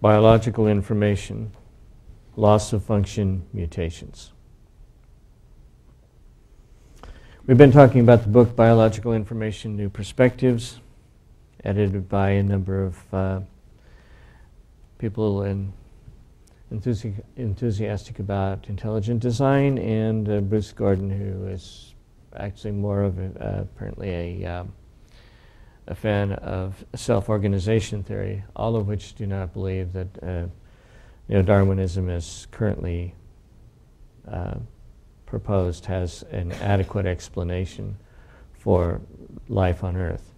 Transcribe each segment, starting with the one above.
biological information, loss of function, mutations. We've been talking about the book Biological Information New Perspectives, edited by a number of uh, people and enthusi- enthusiastic about intelligent design, and uh, Bruce Gordon, who is actually more of a, uh, apparently a um, a fan of self-organization theory, all of which do not believe that uh, neo-Darwinism is currently uh, proposed has an adequate explanation for life on Earth.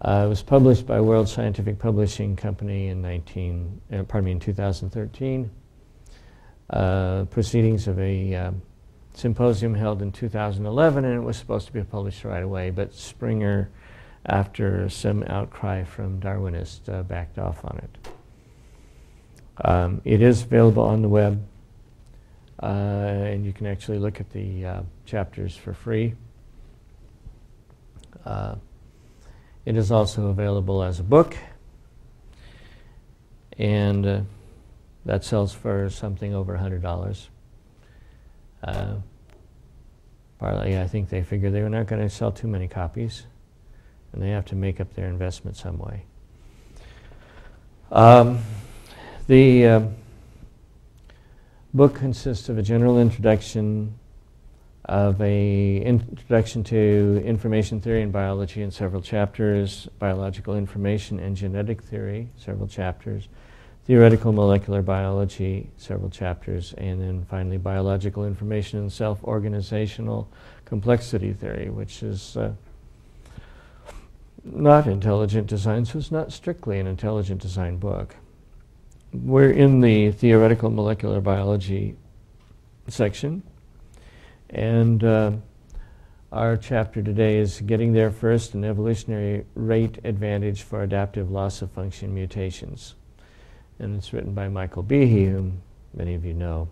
Uh, it was published by World Scientific Publishing Company in 19, uh, pardon me, in 2013. Uh, proceedings of a um, symposium held in 2011, and it was supposed to be published right away, but Springer after some outcry from Darwinists uh, backed off on it. Um, it is available on the web, uh, and you can actually look at the uh, chapters for free. Uh, it is also available as a book, and uh, that sells for something over $100. Uh, partly, I think they figured they were not going to sell too many copies and they have to make up their investment some way. Um, the uh, book consists of a general introduction of a introduction to information theory and biology in several chapters, biological information and genetic theory, several chapters, theoretical molecular biology, several chapters, and then finally biological information and self-organizational complexity theory, which is uh, not intelligent design, so it's not strictly an intelligent design book. We're in the theoretical molecular biology section, and uh, our chapter today is Getting There First an Evolutionary Rate Advantage for Adaptive Loss of Function Mutations. And it's written by Michael Behe, whom many of you know,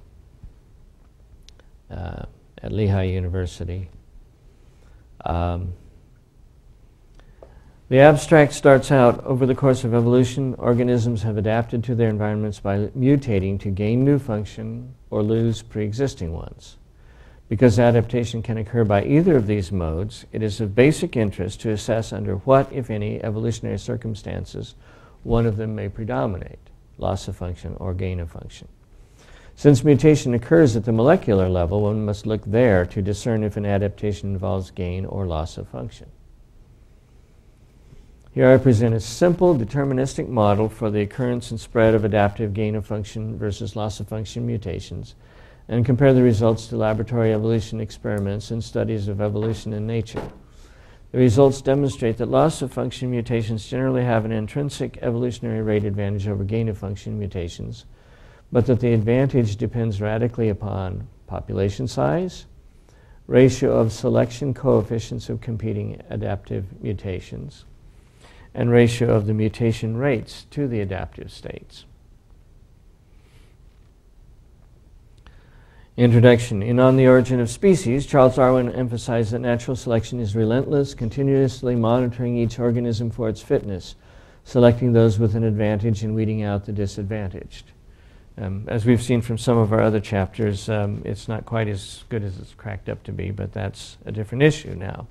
uh, at Lehigh University. Um, the abstract starts out over the course of evolution, organisms have adapted to their environments by mutating to gain new function or lose pre existing ones. Because adaptation can occur by either of these modes, it is of basic interest to assess under what, if any, evolutionary circumstances one of them may predominate loss of function or gain of function. Since mutation occurs at the molecular level, one must look there to discern if an adaptation involves gain or loss of function. Here I present a simple deterministic model for the occurrence and spread of adaptive gain of function versus loss of function mutations and compare the results to laboratory evolution experiments and studies of evolution in nature. The results demonstrate that loss of function mutations generally have an intrinsic evolutionary rate advantage over gain of function mutations, but that the advantage depends radically upon population size, ratio of selection coefficients of competing adaptive mutations, and ratio of the mutation rates to the adaptive states. Introduction. In On the Origin of Species, Charles Darwin emphasized that natural selection is relentless, continuously monitoring each organism for its fitness, selecting those with an advantage and weeding out the disadvantaged. Um, as we've seen from some of our other chapters, um, it's not quite as good as it's cracked up to be, but that's a different issue now.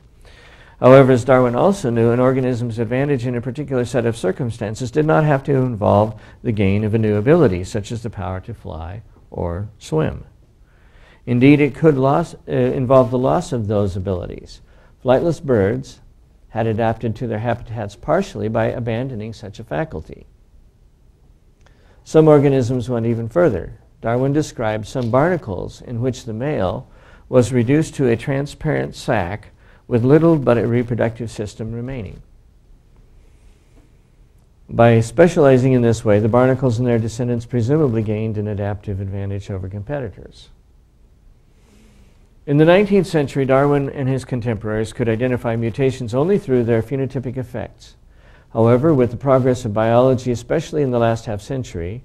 However, as Darwin also knew, an organism's advantage in a particular set of circumstances did not have to involve the gain of a new ability, such as the power to fly or swim. Indeed, it could loss, uh, involve the loss of those abilities. Flightless birds had adapted to their habitats partially by abandoning such a faculty. Some organisms went even further. Darwin described some barnacles in which the male was reduced to a transparent sac with little but a reproductive system remaining. By specializing in this way, the barnacles and their descendants presumably gained an adaptive advantage over competitors. In the 19th century, Darwin and his contemporaries could identify mutations only through their phenotypic effects. However, with the progress of biology, especially in the last half century,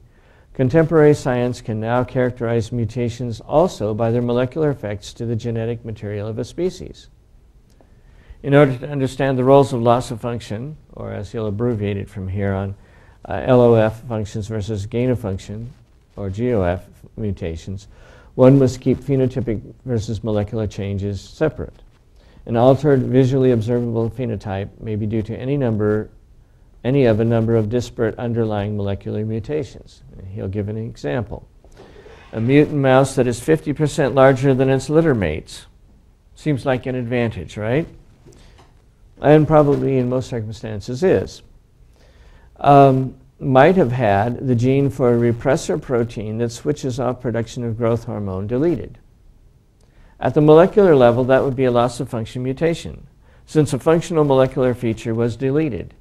contemporary science can now characterize mutations also by their molecular effects to the genetic material of a species. In order to understand the roles of loss of function, or as he'll abbreviate it from here on, uh, LOF functions versus gain of function, or GOF mutations, one must keep phenotypic versus molecular changes separate. An altered visually observable phenotype may be due to any number, any of a number of disparate underlying molecular mutations. He'll give an example. A mutant mouse that is 50% larger than its litter mates seems like an advantage, right? And probably in most circumstances is, um, might have had the gene for a repressor protein that switches off production of growth hormone deleted. At the molecular level, that would be a loss of function mutation, since a functional molecular feature was deleted,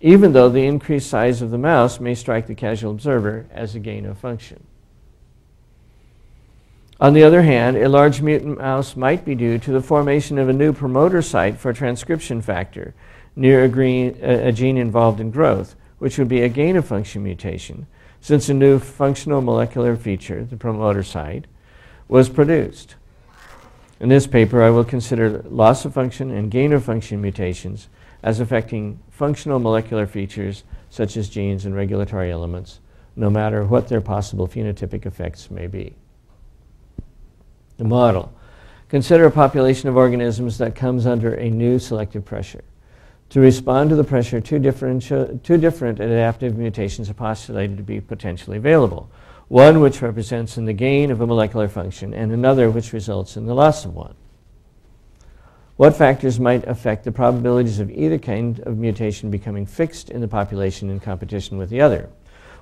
even though the increased size of the mouse may strike the casual observer as a gain of function. On the other hand, a large mutant mouse might be due to the formation of a new promoter site for a transcription factor near a, green, a, a gene involved in growth, which would be a gain of function mutation, since a new functional molecular feature, the promoter site, was produced. In this paper, I will consider loss of function and gain of function mutations as affecting functional molecular features such as genes and regulatory elements, no matter what their possible phenotypic effects may be. The model. Consider a population of organisms that comes under a new selective pressure. To respond to the pressure, two different, two different adaptive mutations are postulated to be potentially available. One which represents in the gain of a molecular function, and another which results in the loss of one. What factors might affect the probabilities of either kind of mutation becoming fixed in the population in competition with the other?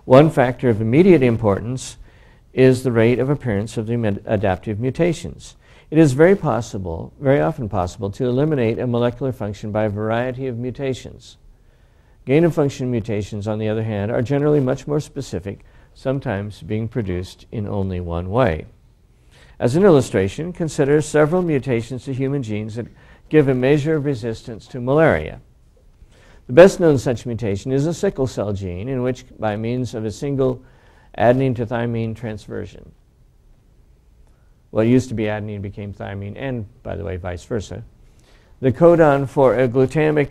One factor of immediate importance is the rate of appearance of the adaptive mutations. It is very possible, very often possible, to eliminate a molecular function by a variety of mutations. Gain of function mutations, on the other hand, are generally much more specific, sometimes being produced in only one way. As an illustration, consider several mutations to human genes that give a measure of resistance to malaria. The best known such mutation is a sickle cell gene, in which, by means of a single adenine to thymine transversion. What used to be adenine became thymine, and by the way, vice versa. The codon for a glutamic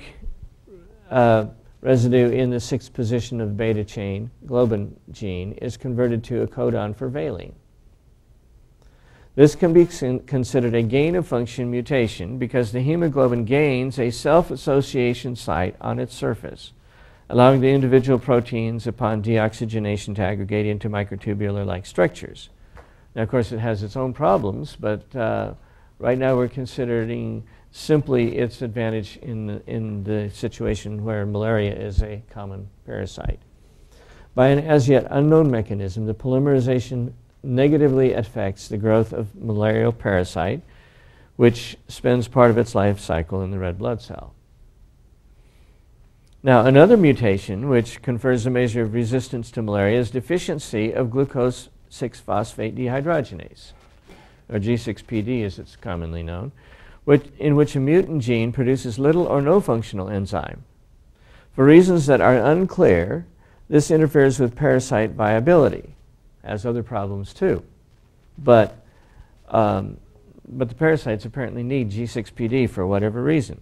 uh, residue in the sixth position of the beta chain, globin gene, is converted to a codon for valine. This can be considered a gain of function mutation because the hemoglobin gains a self association site on its surface allowing the individual proteins upon deoxygenation to aggregate into microtubular-like structures. Now, of course, it has its own problems, but uh, right now we're considering simply its advantage in the, in the situation where malaria is a common parasite. By an as yet unknown mechanism, the polymerization negatively affects the growth of malarial parasite, which spends part of its life cycle in the red blood cell. Now, another mutation which confers a measure of resistance to malaria is deficiency of glucose 6 phosphate dehydrogenase, or G6PD as it's commonly known, which, in which a mutant gene produces little or no functional enzyme. For reasons that are unclear, this interferes with parasite viability, as other problems too. But, um, but the parasites apparently need G6PD for whatever reason.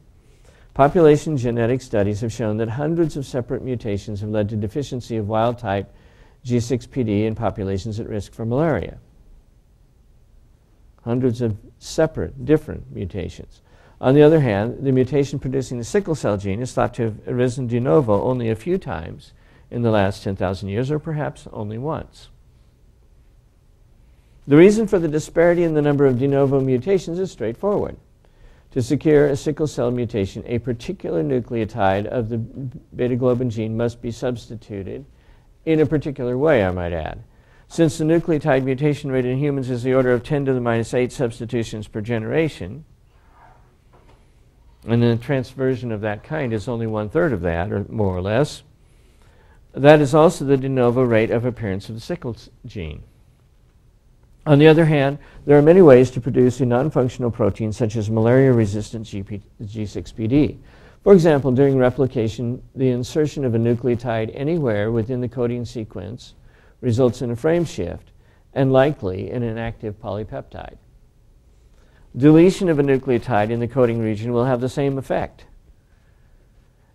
Population genetic studies have shown that hundreds of separate mutations have led to deficiency of wild type G6PD in populations at risk for malaria. Hundreds of separate, different mutations. On the other hand, the mutation producing the sickle cell gene is thought to have arisen de novo only a few times in the last 10,000 years, or perhaps only once. The reason for the disparity in the number of de novo mutations is straightforward. To secure a sickle cell mutation, a particular nucleotide of the beta globin gene must be substituted in a particular way, I might add. Since the nucleotide mutation rate in humans is the order of 10 to the minus 8 substitutions per generation, and the transversion of that kind is only one third of that, or more or less, that is also the de novo rate of appearance of the sickle gene. On the other hand, there are many ways to produce a non-functional protein such as malaria-resistant G6PD. For example, during replication, the insertion of a nucleotide anywhere within the coding sequence results in a frame shift and likely in an active polypeptide. Deletion of a nucleotide in the coding region will have the same effect,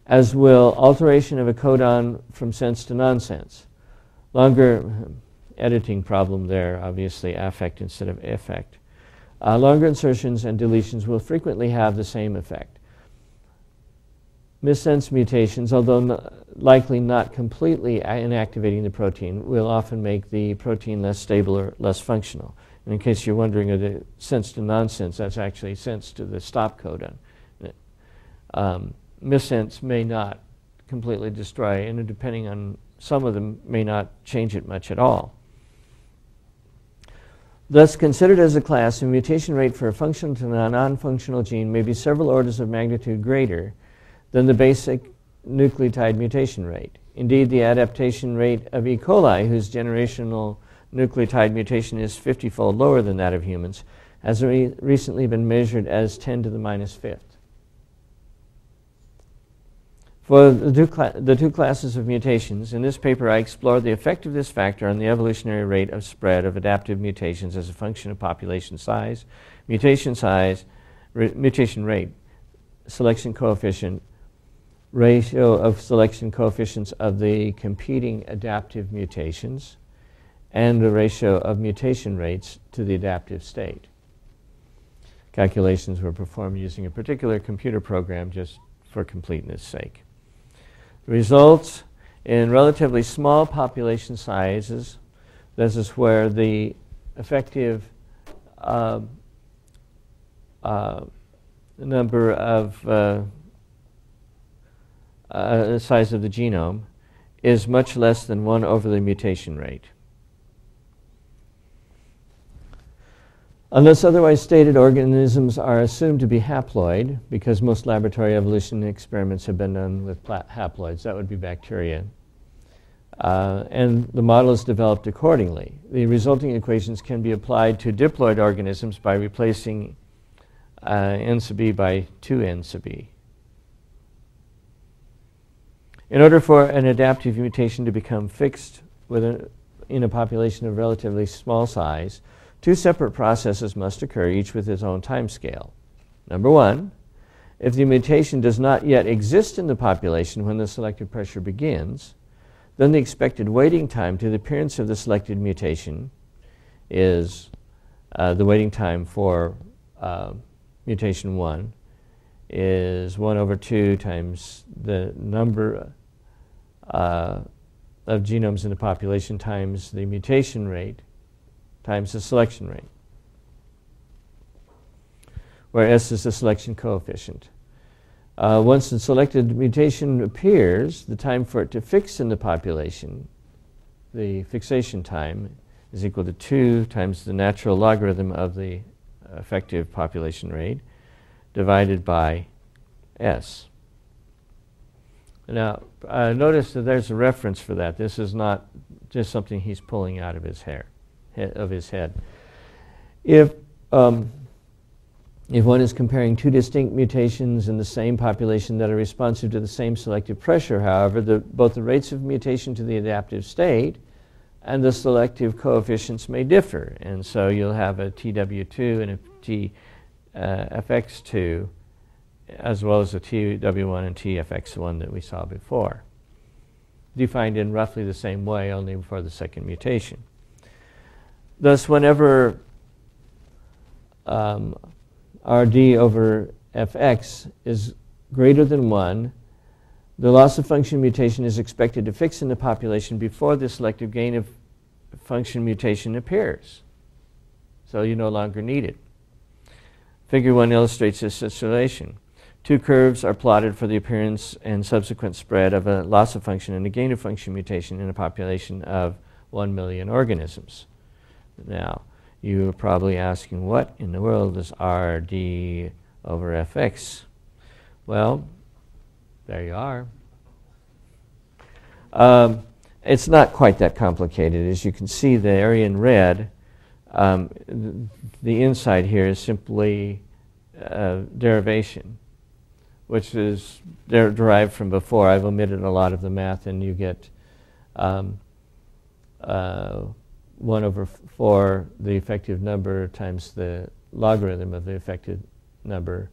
as will alteration of a codon from sense to nonsense. Longer editing problem there, obviously affect instead of effect. Uh, longer insertions and deletions will frequently have the same effect. Missense mutations, although likely not completely inactivating the protein, will often make the protein less stable or less functional. And in case you're wondering, the sense to nonsense, that's actually sense to the stop codon. Um, missense may not completely destroy, and depending on some of them, may not change it much at all. Thus, considered as a class, the mutation rate for a functional to a non-functional gene may be several orders of magnitude greater than the basic nucleotide mutation rate. Indeed, the adaptation rate of E. coli, whose generational nucleotide mutation is 50 fold lower than that of humans, has re recently been measured as 10 to the minus fifth. For the two, classes of mutations, in this paper I explore the effect of this factor on the evolutionary rate of spread of adaptive mutations as a function of population size, mutation size, mutation rate, selection coefficient, ratio of selection coefficients of the competing adaptive mutations, and the ratio of mutation rates to the adaptive state. Calculations were performed using a particular computer program just for completeness sake. Results in relatively small population sizes, this is where the effective uh, uh, number of uh, uh, size of the genome is much less than 1 over the mutation rate. Unless otherwise stated, organisms are assumed to be haploid because most laboratory evolution experiments have been done with haploids. That would be bacteria. Uh, and the model is developed accordingly. The resulting equations can be applied to diploid organisms by replacing uh, n sub e by 2 n sub e. In order for an adaptive mutation to become fixed a, in a population of relatively small size, two separate processes must occur, each with its own time scale. Number one, if the mutation does not yet exist in the population when the selective pressure begins, then the expected waiting time to the appearance of the selected mutation is uh, the waiting time for uh, mutation 1 is 1 over 2 times the number uh, of genomes in the population times the mutation rate times the selection rate, where S is the selection coefficient. Uh, once the selected mutation appears, the time for it to fix in the population, the fixation time, is equal to 2 times the natural logarithm of the effective population rate divided by S. Now, uh, notice that there's a reference for that. This is not just something he's pulling out of his hair, of his head. If um, if one is comparing two distinct mutations in the same population that are responsive to the same selective pressure, however, the, both the rates of mutation to the adaptive state and the selective coefficients may differ. And so you'll have a TW2 and a TFX2 uh, as well as the TW1 and TFX1 that we saw before, defined in roughly the same way, only for the second mutation. Thus, whenever um, RD over Fx is greater than 1, the loss of function mutation is expected to fix in the population before the selective gain of function mutation appears. So you no longer need it. Figure 1 illustrates this situation. Two curves are plotted for the appearance and subsequent spread of a loss of function and a gain of function mutation in a population of 1 million organisms. Now, you're probably asking, what in the world is RD over Fx? Well, there you are. Um, it's not quite that complicated. As you can see, the area in red um, the inside here is simply uh, derivation, which is der derived from before. I've omitted a lot of the math, and you get um, uh, 1 over 4, the effective number, times the logarithm of the effective number,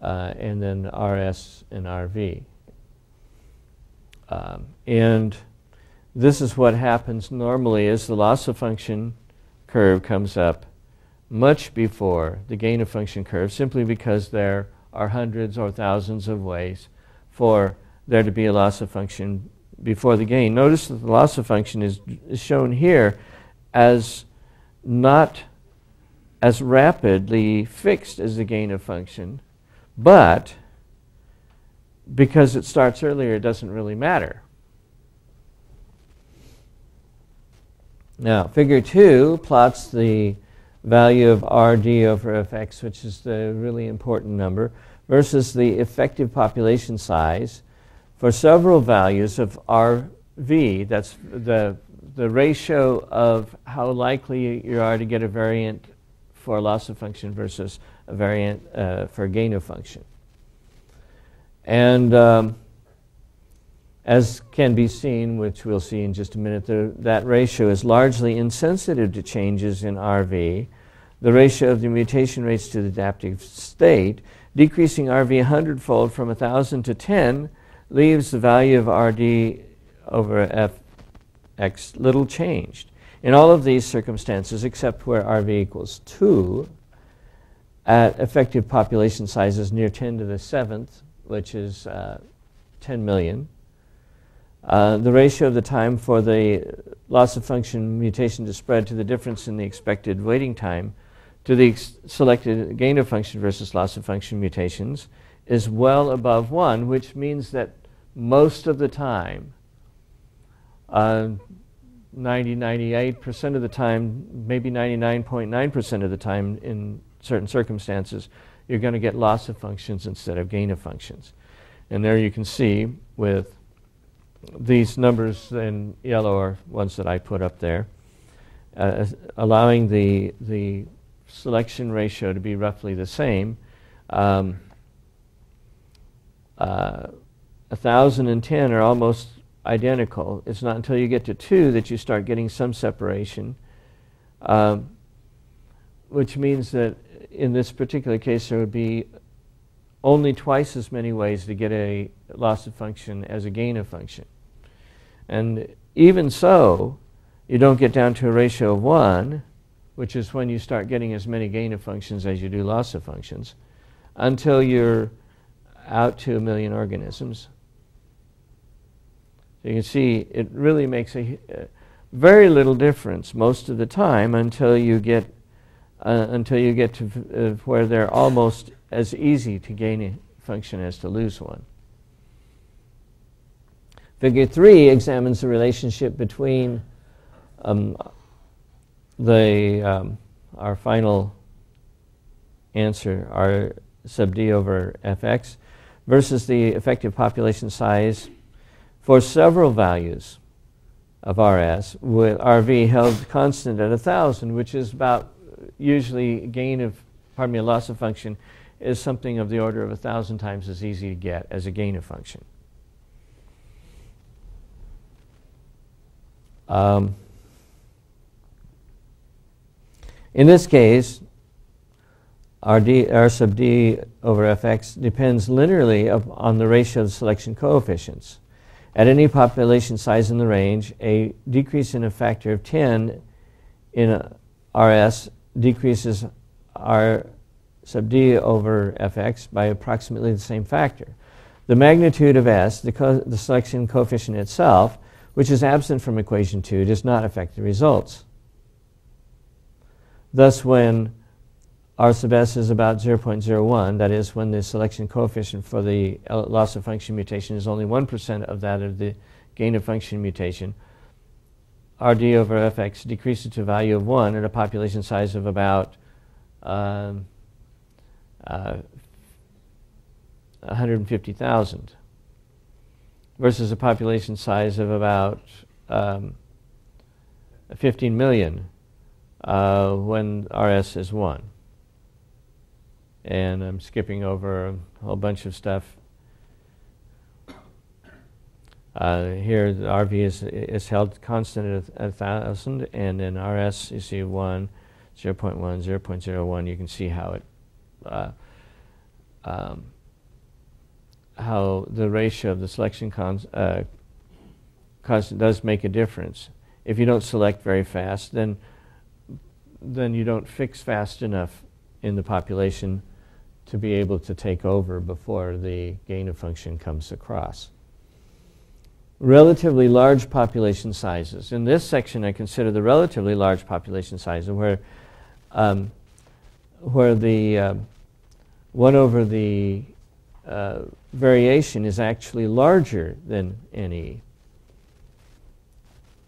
uh, and then RS and RV. Um, and this is what happens normally as the loss of function curve comes up much before the gain of function curve, simply because there are hundreds or thousands of ways for there to be a loss of function before the gain. Notice that the loss of function is, is shown here as not as rapidly fixed as the gain of function, but because it starts earlier, it doesn't really matter. Now, figure 2 plots the value of RD over Fx, which is the really important number, versus the effective population size for several values of RV. That's the, the ratio of how likely you are to get a variant for loss of function versus a variant uh, for gain of function. And um, as can be seen, which we'll see in just a minute, the, that ratio is largely insensitive to changes in RV. The ratio of the mutation rates to the adaptive state, decreasing RV a hundredfold from 1,000 to 10, leaves the value of RD over Fx little changed. In all of these circumstances, except where RV equals 2, at effective population sizes near 10 to the 7th, which is uh, 10 million, uh, the ratio of the time for the loss of function mutation to spread to the difference in the expected waiting time to the selected gain of function versus loss of function mutations is well above 1, which means that most of the time, uh, 90, 98% of the time, maybe 99.9% of the time in certain circumstances, you're going to get loss of functions instead of gain of functions. And there you can see with these numbers in yellow are ones that I put up there, uh, allowing the, the selection ratio to be roughly the same. Um, uh, 1,010 are almost identical. It's not until you get to 2 that you start getting some separation, um, which means that in this particular case there would be only twice as many ways to get a loss of function as a gain of function. And even so, you don't get down to a ratio of 1, which is when you start getting as many gain of functions as you do loss of functions, until you're out to a million organisms. So you can see it really makes a, uh, very little difference most of the time until you get uh, until you get to uh, where they're almost as easy to gain a function as to lose one. Figure 3 examines the relationship between um, the, um, our final answer, our sub d over fx, versus the effective population size for several values of rs, with rv held constant at 1,000, which is about usually gain of, pardon me, loss of function is something of the order of a thousand times as easy to get as a gain of function. Um, in this case, R sub d over fx depends linearly on the ratio of selection coefficients. At any population size in the range, a decrease in a factor of 10 in RS decreases R sub d over fx by approximately the same factor. The magnitude of s, the, the, selection coefficient itself, which is absent from equation 2, does not affect the results. Thus, when r sub s is about 0.01, that is, when the selection coefficient for the loss of function mutation is only 1% of that of the gain of function mutation, rd over fx decreases to a value of 1 at a population size of about um, uh, 150,000 versus a population size of about um, 15 million uh, when RS is 1. And I'm skipping over a whole bunch of stuff. Uh, here, the RV is, is held constant at 1,000, and in RS, you see 1, 0 0.1, 0 0.01. You can see how it, uh, um, how the ratio of the selection cons, uh, constant does make a difference. If you don't select very fast, then then you don't fix fast enough in the population to be able to take over before the gain of function comes across. Relatively large population sizes. In this section, I consider the relatively large population sizes where, um, where the uh, 1 over the uh, variation is actually larger than NE.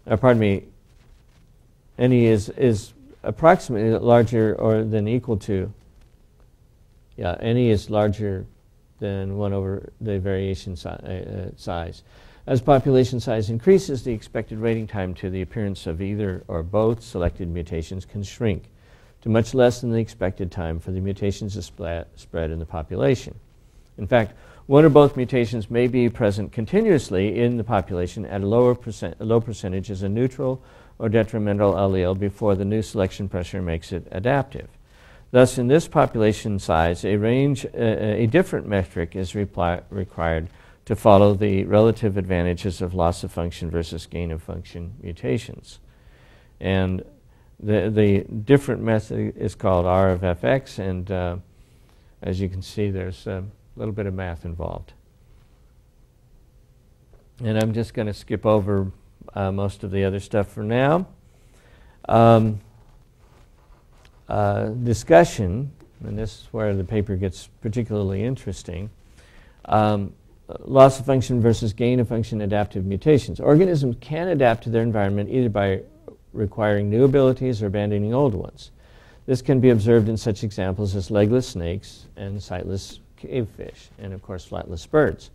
Uh, pardon me, NE is, is approximately larger or than equal to, yeah, NE is larger than 1 over the variation si uh, uh, size. As population size increases, the expected waiting time to the appearance of either or both selected mutations can shrink to much less than the expected time for the mutations to spread in the population. In fact, one or both mutations may be present continuously in the population at a lower percent, a low percentage as a neutral or detrimental allele before the new selection pressure makes it adaptive. Thus, in this population size, a range, uh, a different metric is required to follow the relative advantages of loss of function versus gain of function mutations. And the, the different method is called R of fx, and uh, as you can see, there's a little bit of math involved. And I'm just going to skip over uh, most of the other stuff for now. Um, uh, discussion, and this is where the paper gets particularly interesting. Um, loss of function versus gain of function adaptive mutations. Organisms can adapt to their environment either by requiring new abilities or abandoning old ones. This can be observed in such examples as legless snakes and sightless cavefish, and of course, flightless birds.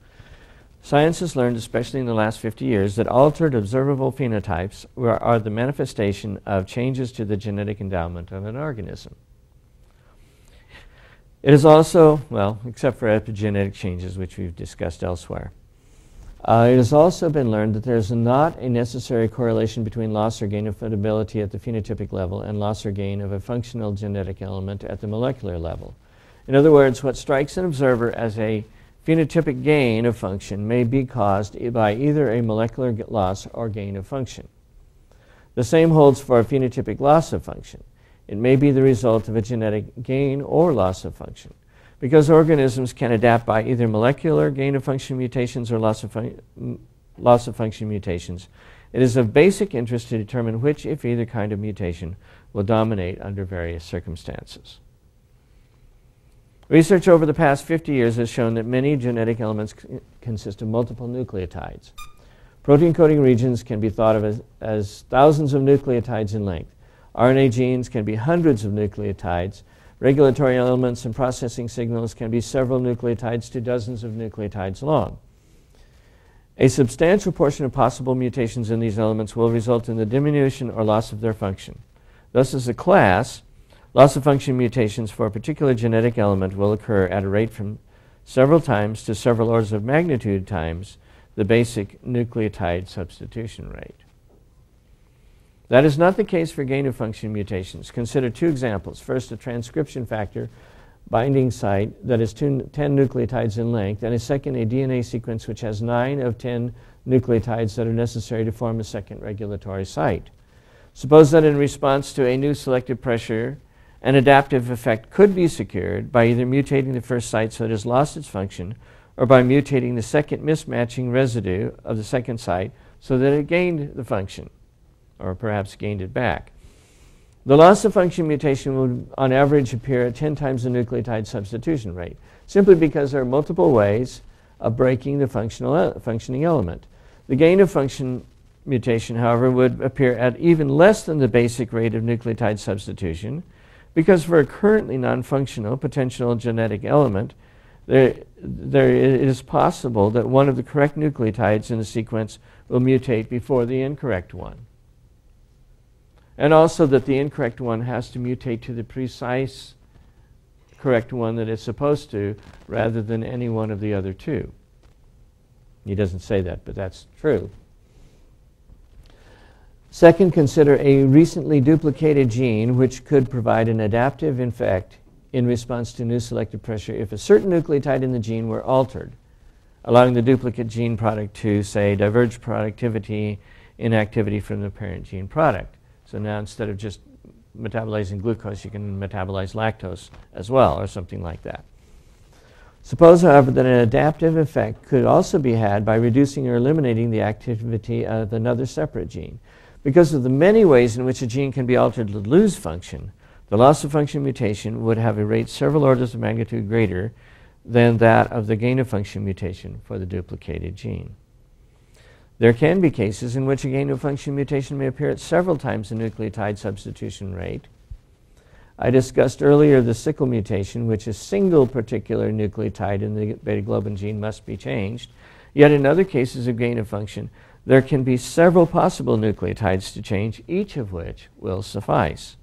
Science has learned, especially in the last 50 years, that altered observable phenotypes are the manifestation of changes to the genetic endowment of an organism. It is also, well, except for epigenetic changes, which we've discussed elsewhere. Uh, it has also been learned that there is not a necessary correlation between loss or gain of ability at the phenotypic level and loss or gain of a functional genetic element at the molecular level. In other words, what strikes an observer as a phenotypic gain of function may be caused by either a molecular loss or gain of function. The same holds for a phenotypic loss of function. It may be the result of a genetic gain or loss of function. Because organisms can adapt by either molecular gain of function mutations or loss of, fun- loss of function mutations, it is of basic interest to determine which, if either kind of mutation, will dominate under various circumstances. Research over the past 50 years has shown that many genetic elements consist of multiple nucleotides. Protein coding regions can be thought of as, as thousands of nucleotides in length. RNA genes can be hundreds of nucleotides. Regulatory elements and processing signals can be several nucleotides to dozens of nucleotides long. A substantial portion of possible mutations in these elements will result in the diminution or loss of their function. Thus, as a class, Loss of function mutations for a particular genetic element will occur at a rate from several times to several orders of magnitude times the basic nucleotide substitution rate. That is not the case for gain of function mutations. Consider two examples. First, a transcription factor binding site that is two, 10 nucleotides in length, and a second, a DNA sequence which has 9 of 10 nucleotides that are necessary to form a second regulatory site. Suppose that in response to a new selective pressure, an adaptive effect could be secured by either mutating the first site so it has lost its function or by mutating the second mismatching residue of the second site so that it gained the function or perhaps gained it back. The loss of function mutation would, on average, appear at 10 times the nucleotide substitution rate, simply because there are multiple ways of breaking the functional functioning element. The gain of function mutation, however, would appear at even less than the basic rate of nucleotide substitution, because for a currently non-functional potential genetic element, there, there it is possible that one of the correct nucleotides in the sequence will mutate before the incorrect one. And also that the incorrect one has to mutate to the precise correct one that it's supposed to rather than any one of the other two. He doesn't say that, but that's true. Second, consider a recently duplicated gene which could provide an adaptive effect in response to new selective pressure if a certain nucleotide in the gene were altered, allowing the duplicate gene product to, say, diverge productivity inactivity from the parent gene product. So now instead of just metabolizing glucose, you can metabolize lactose as well, or something like that. Suppose, however, that an adaptive effect could also be had by reducing or eliminating the activity of another separate gene. Because of the many ways in which a gene can be altered to lose function, the loss of function mutation would have a rate several orders of magnitude greater than that of the gain of function mutation for the duplicated gene. There can be cases in which a gain of function mutation may appear at several times the nucleotide substitution rate. I discussed earlier the sickle mutation, which a single particular nucleotide in the beta globin gene must be changed. Yet in other cases of gain of function, there can be several possible nucleotides to change, each of which will suffice.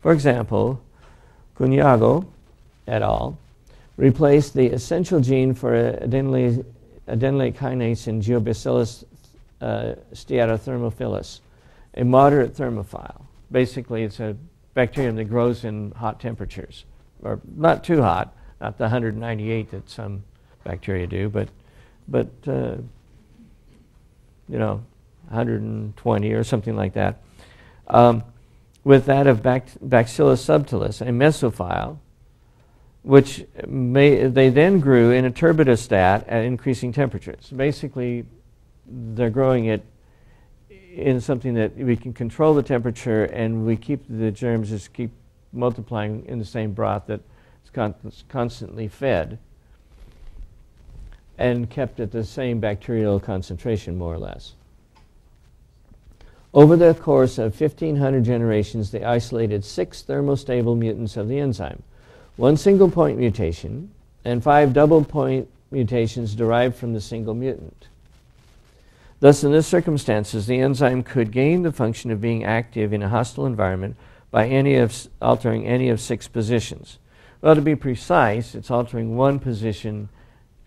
For example, Counago et al. replaced the essential gene for adenylate adenylate kinase in Geobacillus uh, stearothermophilus, a moderate thermophile. Basically, it's a bacterium that grows in hot temperatures, or not too hot, not the 198 that some bacteria do, but, but uh, you know, 120 or something like that. Um, with that of Bacillus subtilis, a mesophile, which may, they then grew in a turbidostat at increasing temperatures. Basically, they're growing it in something that we can control the temperature and we keep the germs just keep multiplying in the same broth that's con constantly fed and kept at the same bacterial concentration more or less. Over the course of 1500 generations, they isolated six thermostable mutants of the enzyme one single point mutation, and five double point mutations derived from the single mutant. Thus, in this circumstances, the enzyme could gain the function of being active in a hostile environment by any of altering any of six positions. Well, to be precise, it's altering one position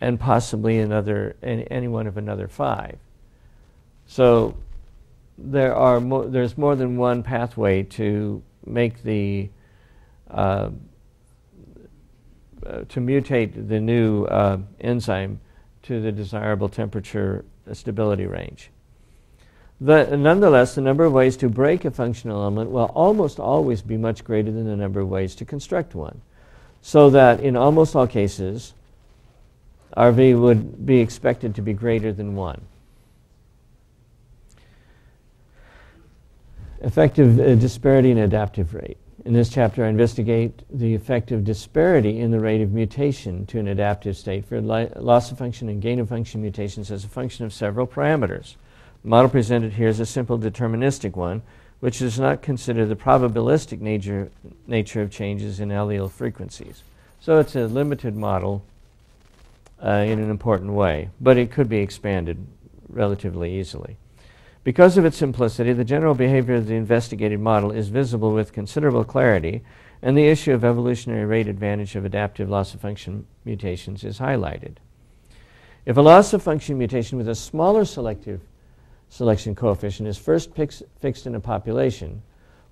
and possibly another, any one of another five. So there are mo there's more than one pathway to make the uh, uh, to mutate the new uh, enzyme to the desirable temperature stability range. The, nonetheless, the number of ways to break a functional element will almost always be much greater than the number of ways to construct one. So that in almost all cases, RV would be expected to be greater than 1. Effective uh, disparity and adaptive rate. In this chapter, I investigate the effect of disparity in the rate of mutation to an adaptive state for loss of function and gain of function mutations as a function of several parameters. The model presented here is a simple deterministic one, which does not consider the probabilistic nature, nature of changes in allele frequencies. So it's a limited model uh, in an important way, but it could be expanded relatively easily. Because of its simplicity, the general behavior of the investigated model is visible with considerable clarity, and the issue of evolutionary rate advantage of adaptive loss of function mutations is highlighted. If a loss of function mutation with a smaller selective selection coefficient is first fixed in a population,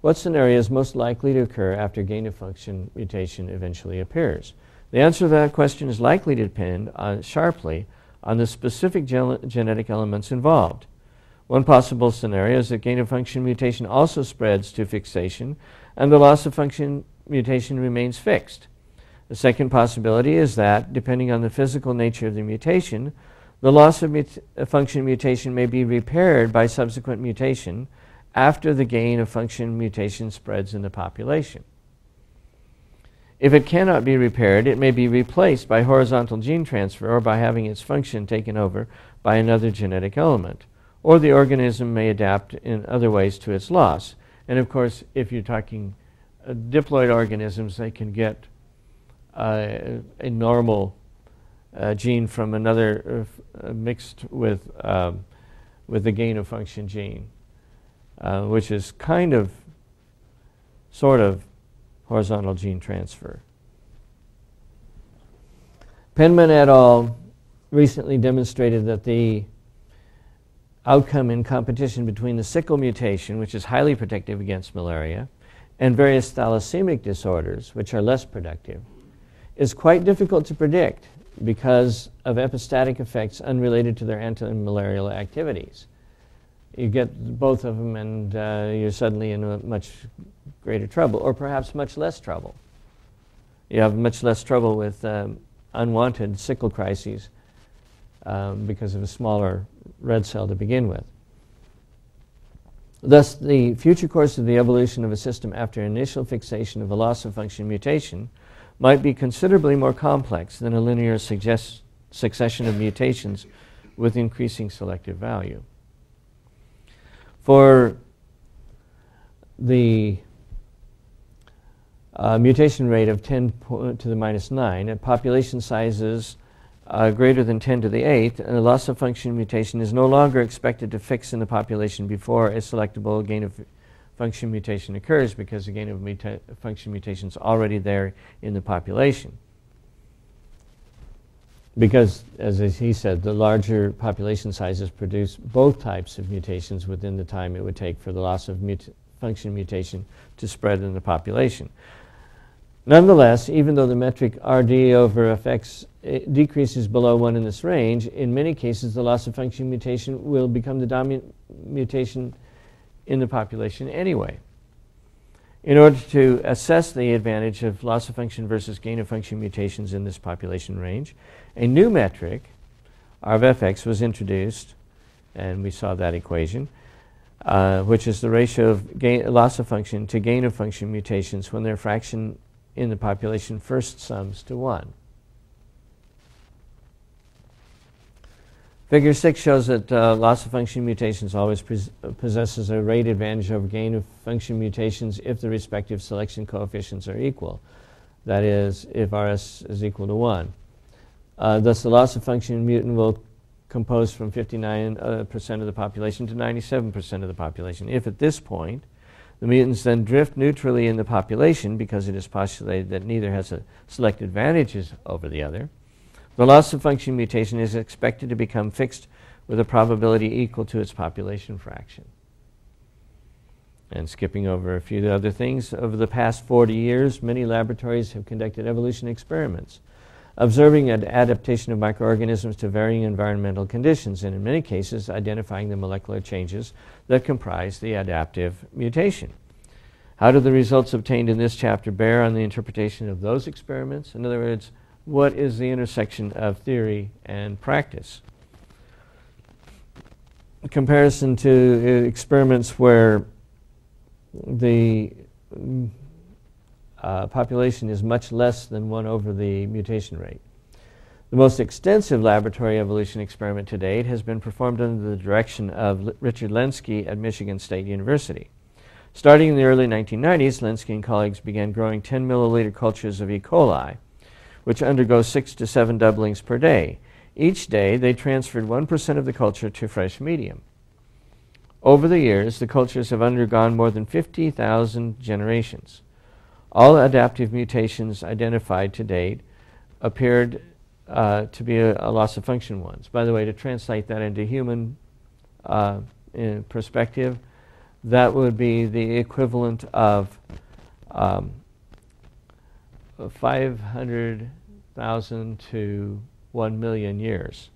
what scenario is most likely to occur after gain of function mutation eventually appears? The answer to that question is likely to depend on, sharply on the specific genetic elements involved. One possible scenario is that gain of function mutation also spreads to fixation and the loss of function mutation remains fixed. The second possibility is that, depending on the physical nature of the mutation, the loss of mut function mutation may be repaired by subsequent mutation after the gain of function mutation spreads in the population. If it cannot be repaired, it may be replaced by horizontal gene transfer or by having its function taken over by another genetic element or the organism may adapt in other ways to its loss. And of course, if you're talking uh, diploid organisms, they can get uh, a normal uh, gene from another uh, uh, mixed with, um, with the gain of function gene. uh, which is kind of, sort of, horizontal gene transfer. Penman et al. recently demonstrated that the outcome in competition between the sickle mutation, which is highly protective against malaria, and various thalassaemic disorders, which are less productive, is quite difficult to predict because of epistatic effects unrelated to their anti-malarial activities. You get both of them and uh, you're suddenly in a much greater trouble, or perhaps much less trouble. You have much less trouble with um, unwanted sickle crises um, because of a smaller red cell to begin with. Thus, the future course of the evolution of a system after initial fixation of a loss of function mutation might be considerably more complex than a linear succession of mutations with increasing selective value. For the uh, mutation rate of 10 to the minus 9 at population sizes uh, greater than 10 to the 8th, and a loss of function mutation is no longer expected to fix in the population before a selectable gain of function mutation occurs because the gain of muta- function mutation is already there in the population. Because, as he said, the larger population sizes produce both types of mutations within the time it would take for the loss of mut- function mutation to spread in the population. Nonetheless, even though the metric RD over Fx eh, decreases below 1 in this range, in many cases the loss of function mutation will become the dominant mutation in the population anyway. In order to assess the advantage of loss of function versus gain of function mutations in this population range, a new metric, R of Fx, was introduced, and we saw that equation, uh, which is the ratio of gain, loss of function to gain of function mutations when their fraction in the population first sums to 1. Figure 6 shows that uh, loss of function mutations always possesses a rate advantage over gain of function mutations if the respective selection coefficients are equal. That is, if RS is equal to 1. Uh, thus, the loss of function mutant will compose from 59% uh, of the population to 97% of the population. If at this point the mutants then drift neutrally in the population because it is postulated that neither has a select advantages over the other. The loss of function mutation is expected to become fixed with a probability equal to its population fraction. And skipping over a few other things, over the past 40 years, many laboratories have conducted evolution experiments, observing an adaptation of microorganisms to varying environmental conditions, and in many cases, identifying the molecular changes that comprise the adaptive mutation. How do the results obtained in this chapter bear on the interpretation of those experiments? In other words, what is the intersection of theory and practice? Comparison to uh, experiments where the uh, population is much less than 1 over the mutation rate. The most extensive laboratory evolution experiment to date has been performed under the direction of L- Richard Lenski at Michigan State University. Starting in the early 1990s, Lenski and colleagues began growing 10 milliliter cultures of E. coli, which undergo six to seven doublings per day. Each day, they transferred 1% of the culture to fresh medium. Over the years, the cultures have undergone more than 50,000 generations. All adaptive mutations identified to date appeared uh, to be a, a, loss of function ones. By the way, to translate that into human uh, in perspective, that would be the equivalent of um, 500,000 to 1 million years.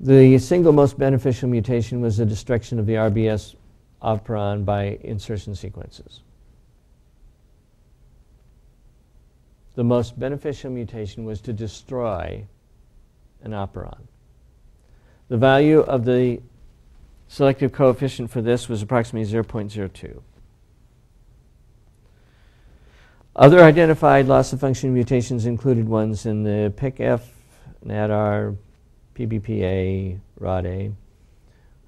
The single most beneficial mutation was the destruction of the RBS operon by insertion sequences. the most beneficial mutation was to destroy an operon. The value of the selective coefficient for this was approximately 0.02. Other identified loss of function mutations included ones in the PICF, NADR, PBPA, ROD-A,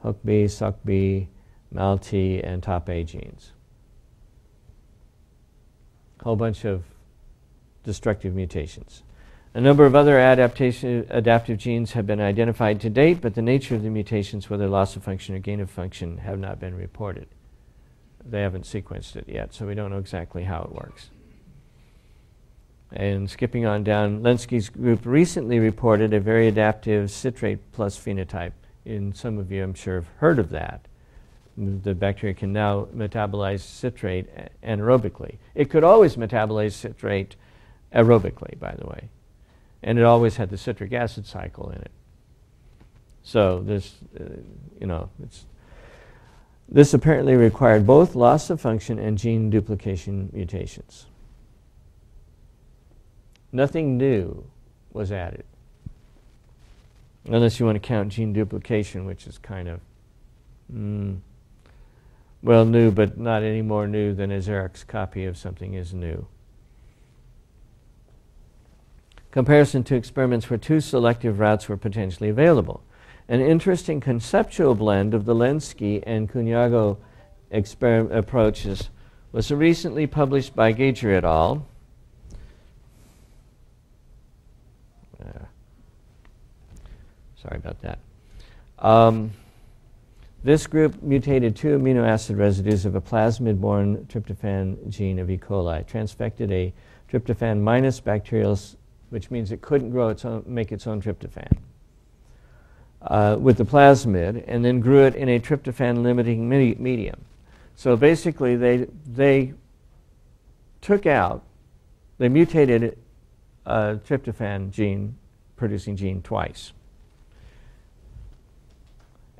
HOOKB, SOCB, MALT, and TOP-A genes. A whole bunch of destructive mutations. A number of other adaptation, adaptive genes have been identified to date, but the nature of the mutations, whether loss of function or gain of function, have not been reported. They haven't sequenced it yet, so we don't know exactly how it works. And skipping on down, Lenski's group recently reported a very adaptive citrate plus phenotype. And some of you, I'm sure, have heard of that. The bacteria can now metabolize citrate anaerobically. It could always metabolize citrate aerobically, by the way. And it always had the citric acid cycle in it. So this, uh, you know, this apparently required both loss of function and gene duplication mutations. Nothing new was added. Unless you want to count gene duplication, which is kind of, mm, well, new, but not any more new than a Xerox copy of something is new. Comparison to experiments where two selective routes were potentially available. An interesting conceptual blend of the Lenski and Counago approaches was recently published by Gauger et al. Sorry about that. Um, this group mutated two amino acid residues of a plasmid-borne tryptophan gene of E. coli, transfected a tryptophan minus bacterial, which means it couldn't grow its own, make its own tryptophan, uh, with the plasmid, and then grew it in a tryptophan limiting medium. So basically, they, they took out, they mutated a tryptophan gene producing gene twice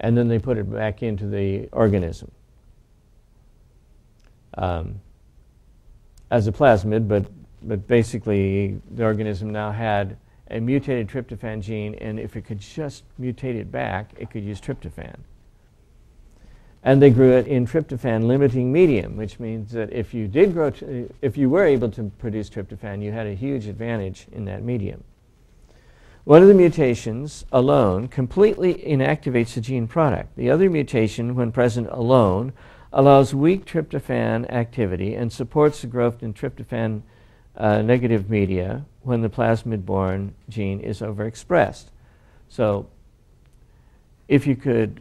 and then they put it back into the organism um, as a plasmid, but, but basically the organism now had a mutated tryptophan gene, and if it could just mutate it back, it could use tryptophan. And they grew it in tryptophan limiting medium, which means that if you did grow, if you were able to produce tryptophan, you had a huge advantage in that medium. One of the mutations alone completely inactivates the gene product. The other mutation, when present alone, allows weak tryptophan activity and supports the growth in tryptophan uh, negative media when the plasmid borne gene is overexpressed. So, if you could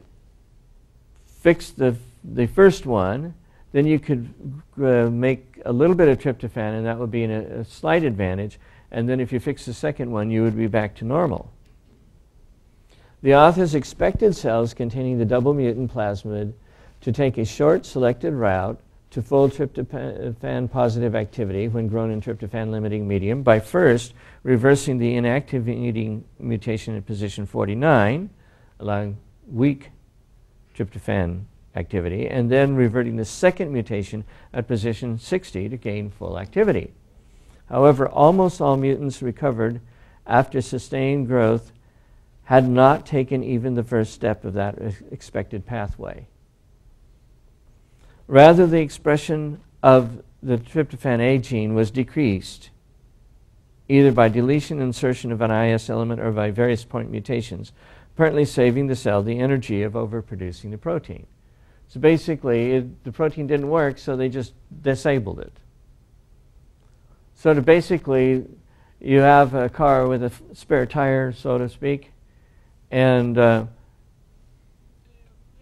fix the, the first one, then you could uh, make a little bit of tryptophan, and that would be an, a slight advantage and then if you fix the second one, you would be back to normal. The authors expected cells containing the double mutant plasmid to take a short selected route to full tryptophan positive activity when grown in tryptophan limiting medium by first reversing the inactivating mutation at position 49, allowing weak tryptophan activity, and then reverting the second mutation at position 60 to gain full activity. However, almost all mutants recovered after sustained growth had not taken even the first step of that expected pathway. Rather, the expression of the tryptophan A gene was decreased, either by deletion insertion of an IS element or by various point mutations, apparently saving the cell the energy of overproducing the protein. So basically, it, the protein didn't work, so they just disabled it. So to basically, you have a car with a spare tire, so to speak, and uh,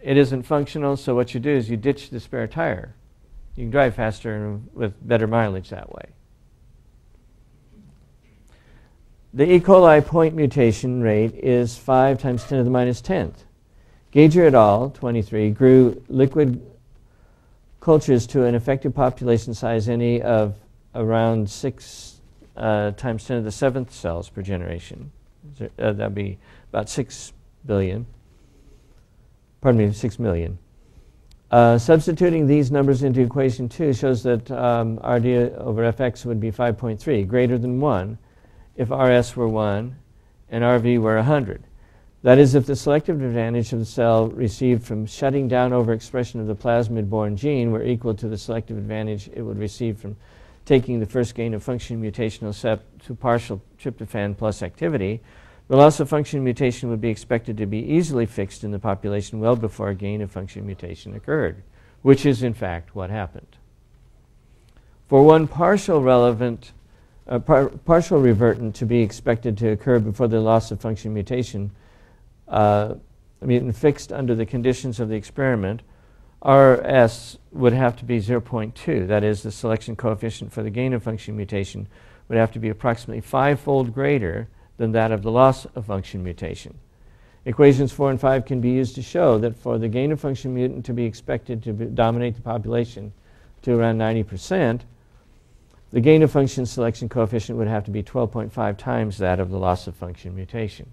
it isn't functional. So what you do is you ditch the spare tire. You can drive faster and with better mileage that way. The E. coli point mutation rate is 5 times 10 to the minus 10th. Gauger et al., 23, grew liquid cultures to an effective population size any of around 6 uh, times 10 to the seventh cells per generation. Uh, that'd be about 6 billion. Pardon me, 6 million. Uh, substituting these numbers into equation 2 shows that um, RD over Fx would be 5.3, greater than 1 if RS were 1 and RV were 100. That is, if the selective advantage of the cell received from shutting down overexpression of the plasmid-borne gene were equal to the selective advantage it would receive from taking the first gain of function mutational step to partial tryptophan plus activity, the loss of function mutation would be expected to be easily fixed in the population well before a gain of function mutation occurred, which is in fact what happened. For one partial relevant a par- partial revertant to be expected to occur before the loss of function mutation, uh, mutant fixed under the conditions of the experiment, RS would have to be 0.2. That is, the selection coefficient for the gain of function mutation would have to be approximately five-fold greater than that of the loss of function mutation. Equations 4 and 5 can be used to show that for the gain of function mutant to be expected to be dominate the population to around 90%, the gain of function selection coefficient would have to be 12.5 times that of the loss of function mutation.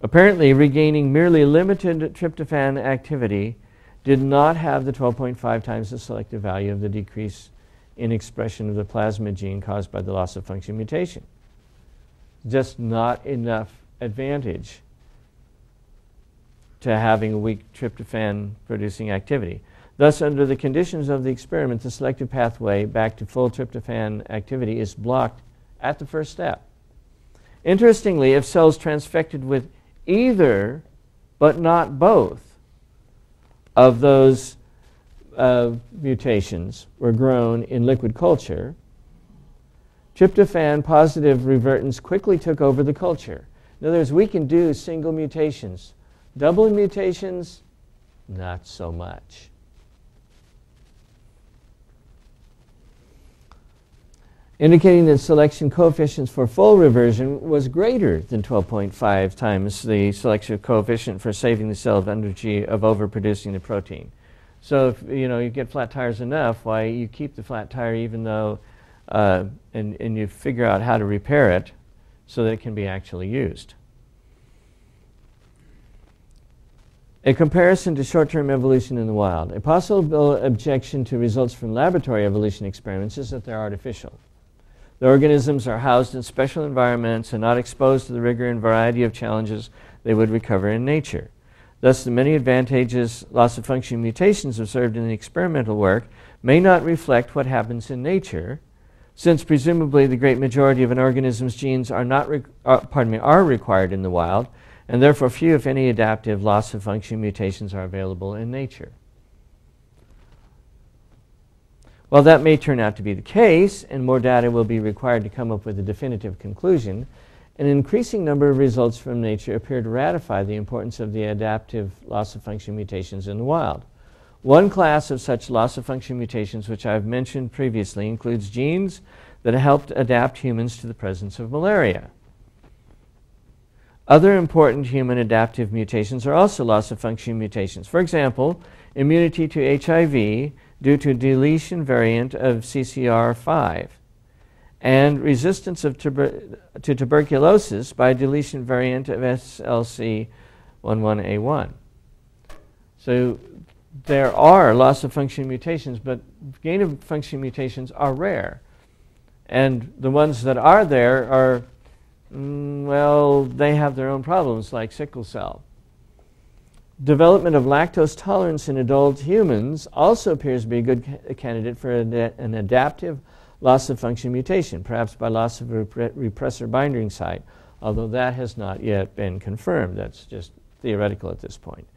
Apparently, regaining merely limited tryptophan activity did not have the 12.5 times the selective value of the decrease in expression of the plasmid gene caused by the loss of function mutation. Just not enough advantage to having a weak tryptophan producing activity. Thus, under the conditions of the experiment, the selective pathway back to full tryptophan activity is blocked at the first step. Interestingly, if cells transfected with either but not both of those uh, mutations were grown in liquid culture, tryptophan positive revertants quickly took over the culture. In other words, we can do single mutations. Double mutations, not so much. Indicating that selection coefficients for full reversion was greater than 12.5 times the selection coefficient for saving the cell of energy of overproducing the protein. So if you know you get flat tires enough, why you keep the flat tire even though, uh, and, and you figure out how to repair it so that it can be actually used. A comparison to short-term evolution in the wild. A possible objection to results from laboratory evolution experiments is that they're artificial. The organisms are housed in special environments and not exposed to the rigor and variety of challenges they would recover in nature. Thus, the many advantages loss of function mutations observed in the experimental work may not reflect what happens in nature, since presumably the great majority of an organism's genes are not, uh, pardon me, are required in the wild, and therefore few, if any, adaptive loss of function mutations are available in nature. While that may turn out to be the case, and more data will be required to come up with a definitive conclusion, an increasing number of results from nature appear to ratify the importance of the adaptive loss of function mutations in the wild. One class of such loss of function mutations, which I've mentioned previously, includes genes that helped adapt humans to the presence of malaria. Other important human adaptive mutations are also loss of function mutations. For example, immunity to HIV due to deletion variant of CCR5 and resistance of tuber to tuberculosis by deletion variant of SLC11A1. So there are loss of function mutations, but gain of function mutations are rare. And the ones that are there are, mm, well, they have their own problems, like sickle cell. Development of lactose tolerance in adult humans also appears to be a good ca candidate for an adaptive loss of function mutation, perhaps by loss of a repressor binding site, although that has not yet been confirmed. That's just theoretical at this point.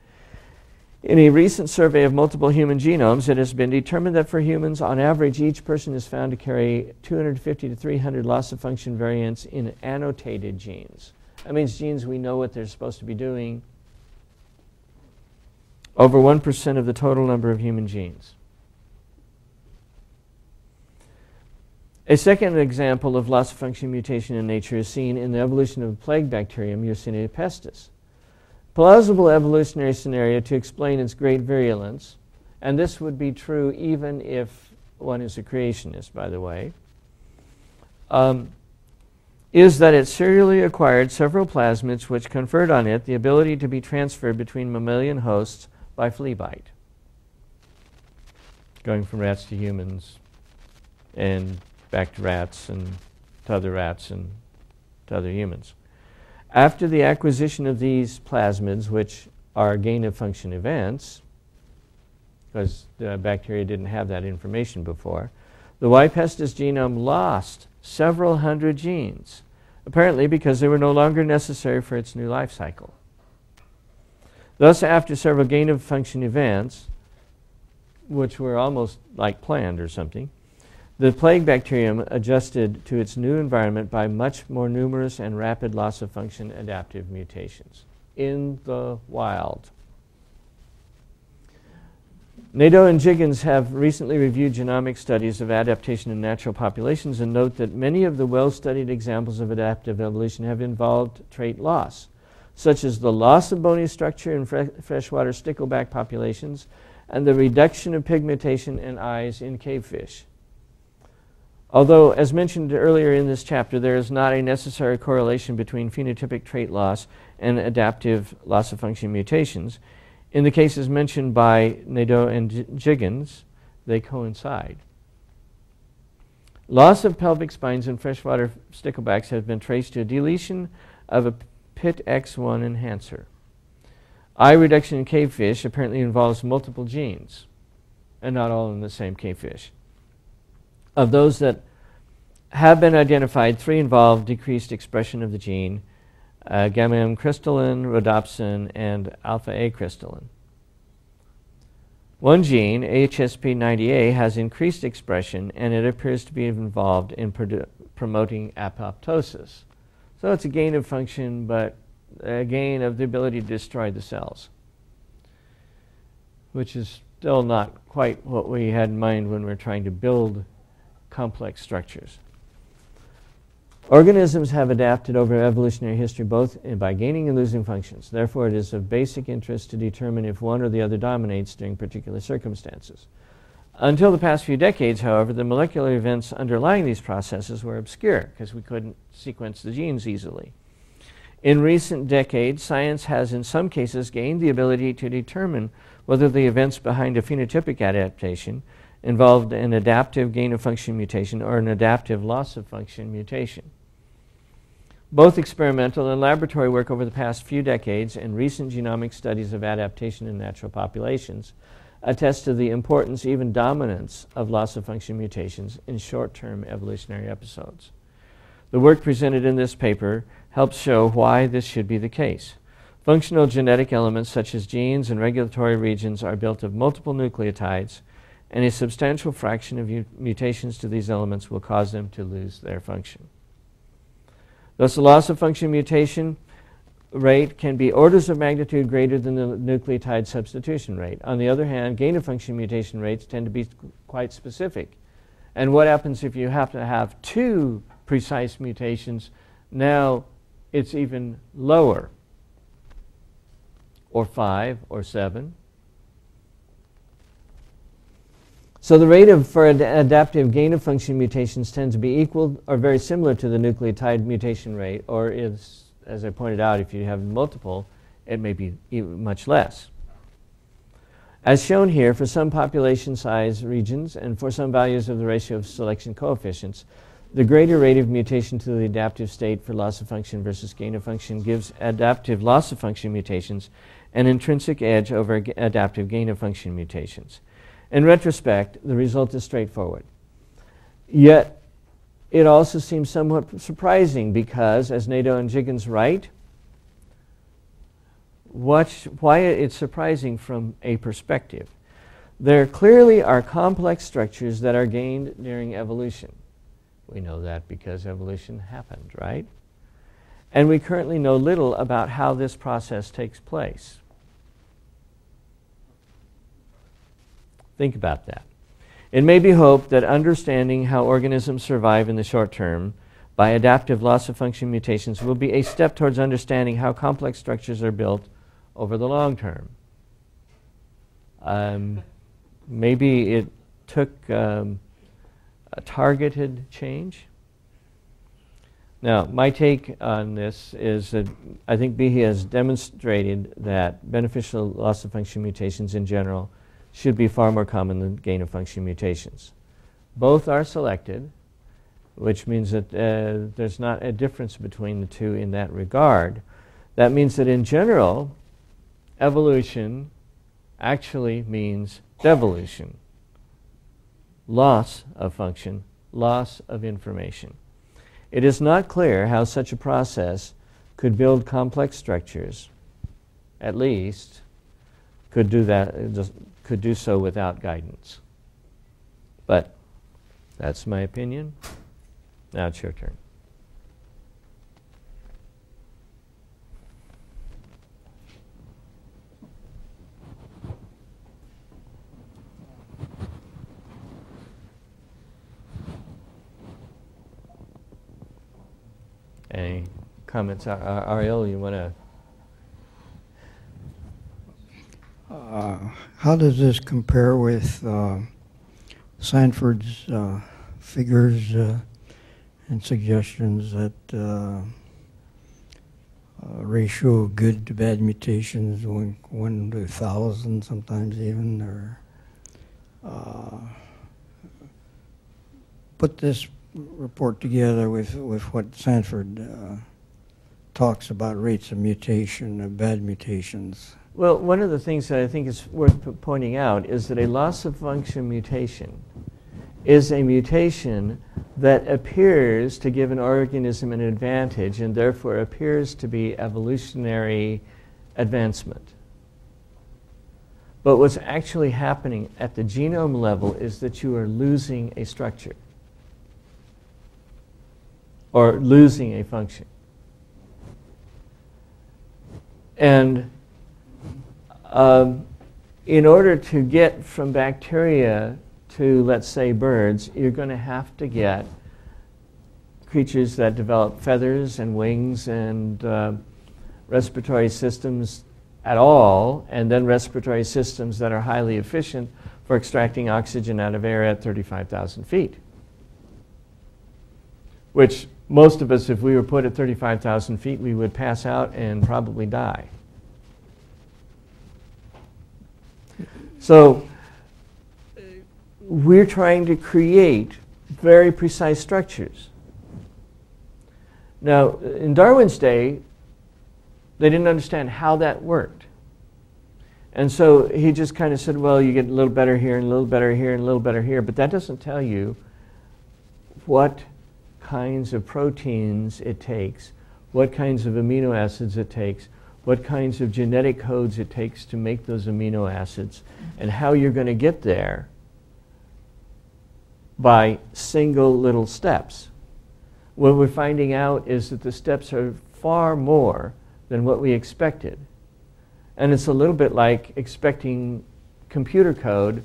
In a recent survey of multiple human genomes, it has been determined that for humans, on average, each person is found to carry 250 to 300 loss of function variants in annotated genes. That means genes we know what they're supposed to be doing, over 1% of the total number of human genes. A second example of loss of function mutation in nature is seen in the evolution of the plague bacterium Yersinia pestis. Plausible evolutionary scenario to explain its great virulence, and this would be true even if one is a creationist, by the way, um, is that it serially acquired several plasmids which conferred on it the ability to be transferred between mammalian hosts by flea bite, going from rats to humans and back to rats and to other rats and to other humans. After the acquisition of these plasmids, which are gain of function events, because the bacteria didn't have that information before, the Y. pestis genome lost several hundred genes, apparently because they were no longer necessary for its new life cycle. Thus, after several gain of function events, which were almost like planned or something, The plague bacterium adjusted to its new environment by much more numerous and rapid loss of function adaptive mutations in the wild. Nadeau and Jiggins have recently reviewed genomic studies of adaptation in natural populations and note that many of the well studied examples of adaptive evolution have involved trait loss, such as the loss of bony structure in fre- freshwater stickleback populations and the reduction of pigmentation in eyes in cavefish. Although, as mentioned earlier in this chapter, there is not a necessary correlation between phenotypic trait loss and adaptive loss of function mutations, in the cases mentioned by Nadeau and Jiggins, they coincide. Loss of pelvic spines in freshwater sticklebacks has been traced to a deletion of a PIT-X1 enhancer. Eye reduction in cavefish apparently involves multiple genes, and not all in the same cavefish. Of those that have been identified, three involve decreased expression of the gene uh, gamma M crystallin, rhodopsin, and alpha A crystallin. One gene, HSP90A, has increased expression and it appears to be involved in promoting apoptosis. So it's a gain of function, but a gain of the ability to destroy the cells, which is still not quite what we had in mind when we're trying to build complex structures. Organisms have adapted over evolutionary history both by gaining and losing functions. Therefore, it is of basic interest to determine if one or the other dominates during particular circumstances. Until the past few decades, however, the molecular events underlying these processes were obscure because we couldn't sequence the genes easily. In recent decades, science has in some cases gained the ability to determine whether the events behind a phenotypic adaptation involved an adaptive gain of function mutation or an adaptive loss of function mutation. Both experimental and laboratory work over the past few decades and recent genomic studies of adaptation in natural populations attest to the importance, even dominance, of loss of function mutations in short term evolutionary episodes. The work presented in this paper helps show why this should be the case. Functional genetic elements such as genes and regulatory regions are built of multiple nucleotides, and a substantial fraction of mutations to these elements will cause them to lose their function. Thus, the loss of function mutation rate can be orders of magnitude greater than the nucleotide substitution rate. On the other hand, gain of function mutation rates tend to be quite specific. And what happens if you have to have two precise mutations? Now it's even lower, or five, or seven. So the rate of, for ad adaptive gain of function mutations tends to be equal or very similar to the nucleotide mutation rate, or is, as I pointed out, if you have multiple, it may be much less. As shown here, for some population size regions and for some values of the ratio of selection coefficients, the greater rate of mutation to the adaptive state for loss of function versus gain of function gives adaptive loss of function mutations an intrinsic edge over adaptive gain of function mutations. In retrospect, the result is straightforward. Yet, it also seems somewhat surprising because, as Nadeau and Jiggins write, what, why it's surprising from a perspective. There clearly are complex structures that are gained during evolution. We know that because evolution happened, right? And we currently know little about how this process takes place. Think about that. It may be hoped that understanding how organisms survive in the short term by adaptive loss of function mutations will be a step towards understanding how complex structures are built over the long term. Um, maybe it took um, a targeted change. Now, my take on this is that I think Behe has demonstrated that beneficial loss of function mutations in general should be far more common than gain of function mutations. Both are selected, which means that uh, there's not a difference between the two in that regard. That means that in general, evolution actually means devolution loss of function, loss of information. It is not clear how such a process could build complex structures, at least could do that, could do so without guidance. But That's my opinion. Now it's your turn. Any comments? Ar- Ar- Ariel, you want to? Uh, How does this compare with uh, Sanford's uh, figures uh, and suggestions that uh, uh, ratio of good to bad mutations, one, one to thousand sometimes even, or put this report together with, with what Sanford talks about rates of mutation, of bad mutations. Well, one of the things that I think is worth pointing out is that a loss of function mutation is a mutation that appears to give an organism an advantage and therefore appears to be evolutionary advancement. But what's actually happening at the genome level is that you are losing a structure or losing a function. And um, in order to get from bacteria to, let's say, birds, you're going to have to get creatures that develop feathers and wings and uh, respiratory systems at all, and then respiratory systems that are highly efficient for extracting oxygen out of air at 35,000 feet. Which most of us, if we were put at 35,000 feet, we would pass out and probably die. So we're trying to create very precise structures. Now, in Darwin's day, they didn't understand how that worked. And so he just kind of said, well, you get a little better here and a little better here and a little better here, but that doesn't tell you what kinds of proteins it takes, what kinds of amino acids it takes, what kinds of genetic codes it takes to make those amino acids, and how you're going to get there by single little steps. What we're finding out is that the steps are far more than what we expected. And it's a little bit like expecting computer code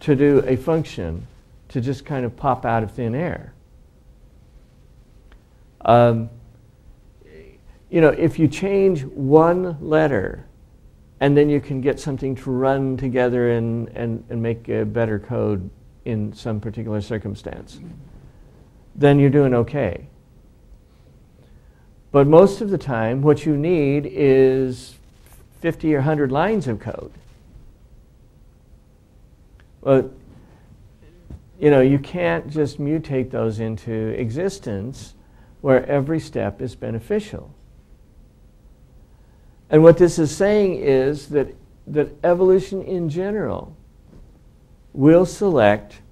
to do a function to just kind of pop out of thin air. Um, you know, if you change one letter and then you can get something to run together and, and, and make a better code in some particular circumstance, then you're doing okay. But most of the time, what you need is 50 or 100 lines of code. Well, you know, you can't just mutate those into existence where every step is beneficial. And what this is saying is that, that evolution in general will select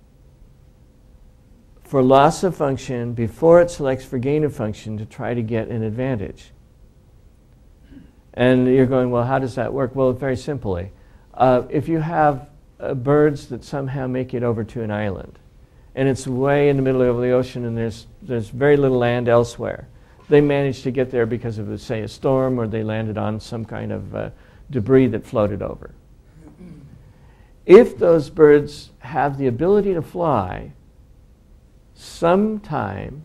for loss of function before it selects for gain of function to try to get an advantage. And you're going, well, how does that work? Well, very simply. Uh, if you have uh, birds that somehow make it over to an island, and it's way in the middle of the ocean and there's, there's very little land elsewhere, they managed to get there because of, say, a storm or they landed on some kind of uh, debris that floated over. If those birds have the ability to fly, sometime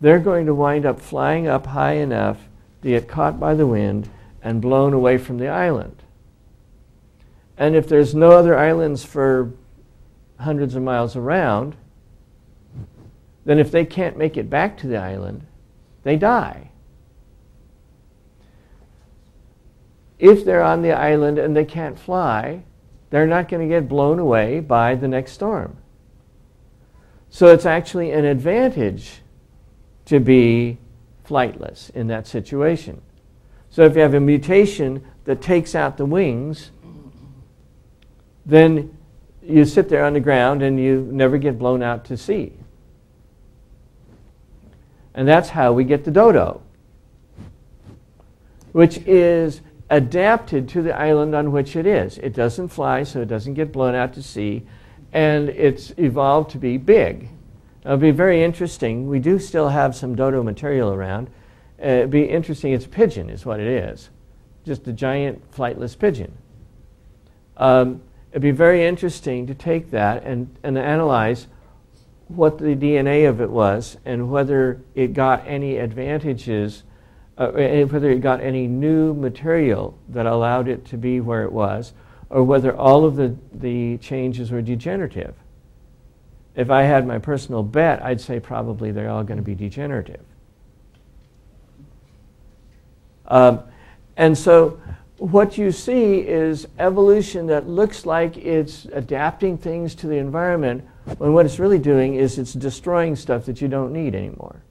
they're going to wind up flying up high enough to get caught by the wind and blown away from the island. And if there's no other islands for hundreds of miles around, then if they can't make it back to the island, they die. If they're on the island and they can't fly, they're not going to get blown away by the next storm. So it's actually an advantage to be flightless in that situation. So if you have a mutation that takes out the wings, then you sit there on the ground and you never get blown out to sea. And that's how we get the dodo, which is adapted to the island on which it is. It doesn't fly, so it doesn't get blown out to sea, and it's evolved to be big. It'll be very interesting. We do still have some dodo material around. Uh, it'd be interesting. It's a pigeon, is what it is, just a giant flightless pigeon. Um, it'd be very interesting to take that and, and analyze what the DNA of it was and whether it got any advantages, uh, whether it got any new material that allowed it to be where it was, or whether all of the, the changes were degenerative. If I had my personal bet, I'd say probably they're all going to be degenerative. Um, and so what you see is evolution that looks like it's adapting things to the environment when what it's really doing is it's destroying stuff that you don't need anymore.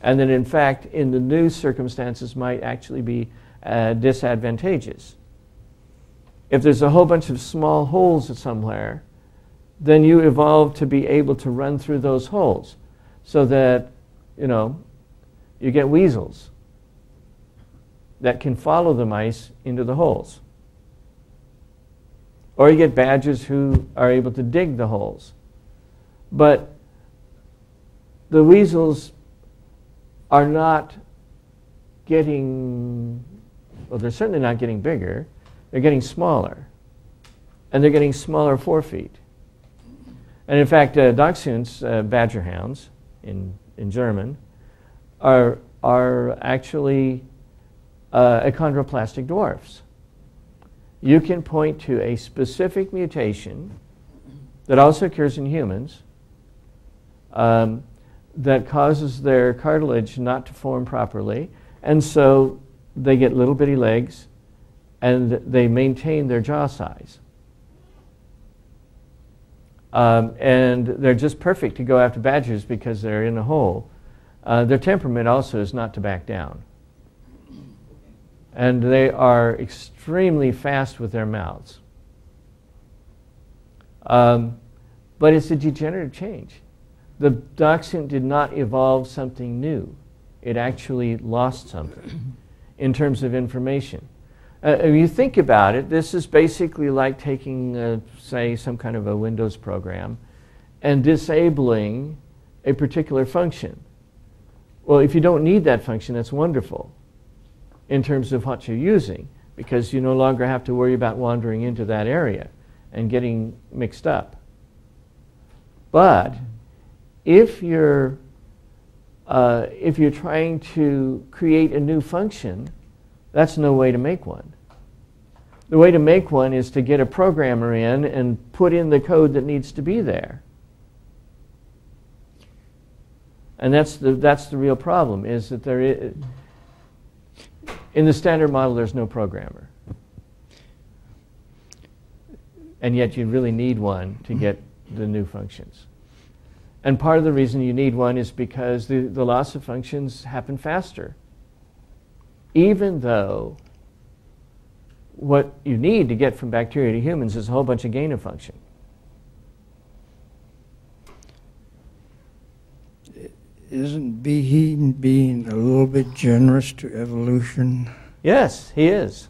And that in fact, in the new circumstances, might actually be uh, disadvantageous. If there's a whole bunch of small holes somewhere, then you evolve to be able to run through those holes so that, you know, you get weasels that can follow the mice into the holes. Or you get badgers who are able to dig the holes. But the weasels are not getting, well, they're certainly not getting bigger, they're getting smaller. And they're getting smaller forefeet. And in fact, uh, Dachshunds, uh, badger hounds in, in German, are, are actually uh, achondroplastic dwarfs. You can point to a specific mutation that also occurs in humans um, that causes their cartilage not to form properly, and so they get little bitty legs and they maintain their jaw size. Um, and they're just perfect to go after badgers because they're in a hole. Uh, their temperament also is not to back down. And they are extremely fast with their mouths. Um, but it's a degenerative change. The dachshund did not evolve something new. It actually lost something in terms of information. Uh, if you think about it, this is basically like taking, uh, say, some kind of a Windows program and disabling a particular function. Well, if you don't need that function, that's wonderful in terms of what you're using because you no longer have to worry about wandering into that area and getting mixed up. But if you're, uh, if you're trying to create a new function, that's no way to make one. The way to make one is to get a programmer in and put in the code that needs to be there. And that's the, that's the real problem, is that there is, in the standard model, there's no programmer. And yet you really need one to mm-hmm. get the new functions. And part of the reason you need one is because the, the loss of functions happen faster. Even though what you need to get from bacteria to humans is a whole bunch of gain of function. Isn't Behe being a little bit generous to evolution? Yes, he is.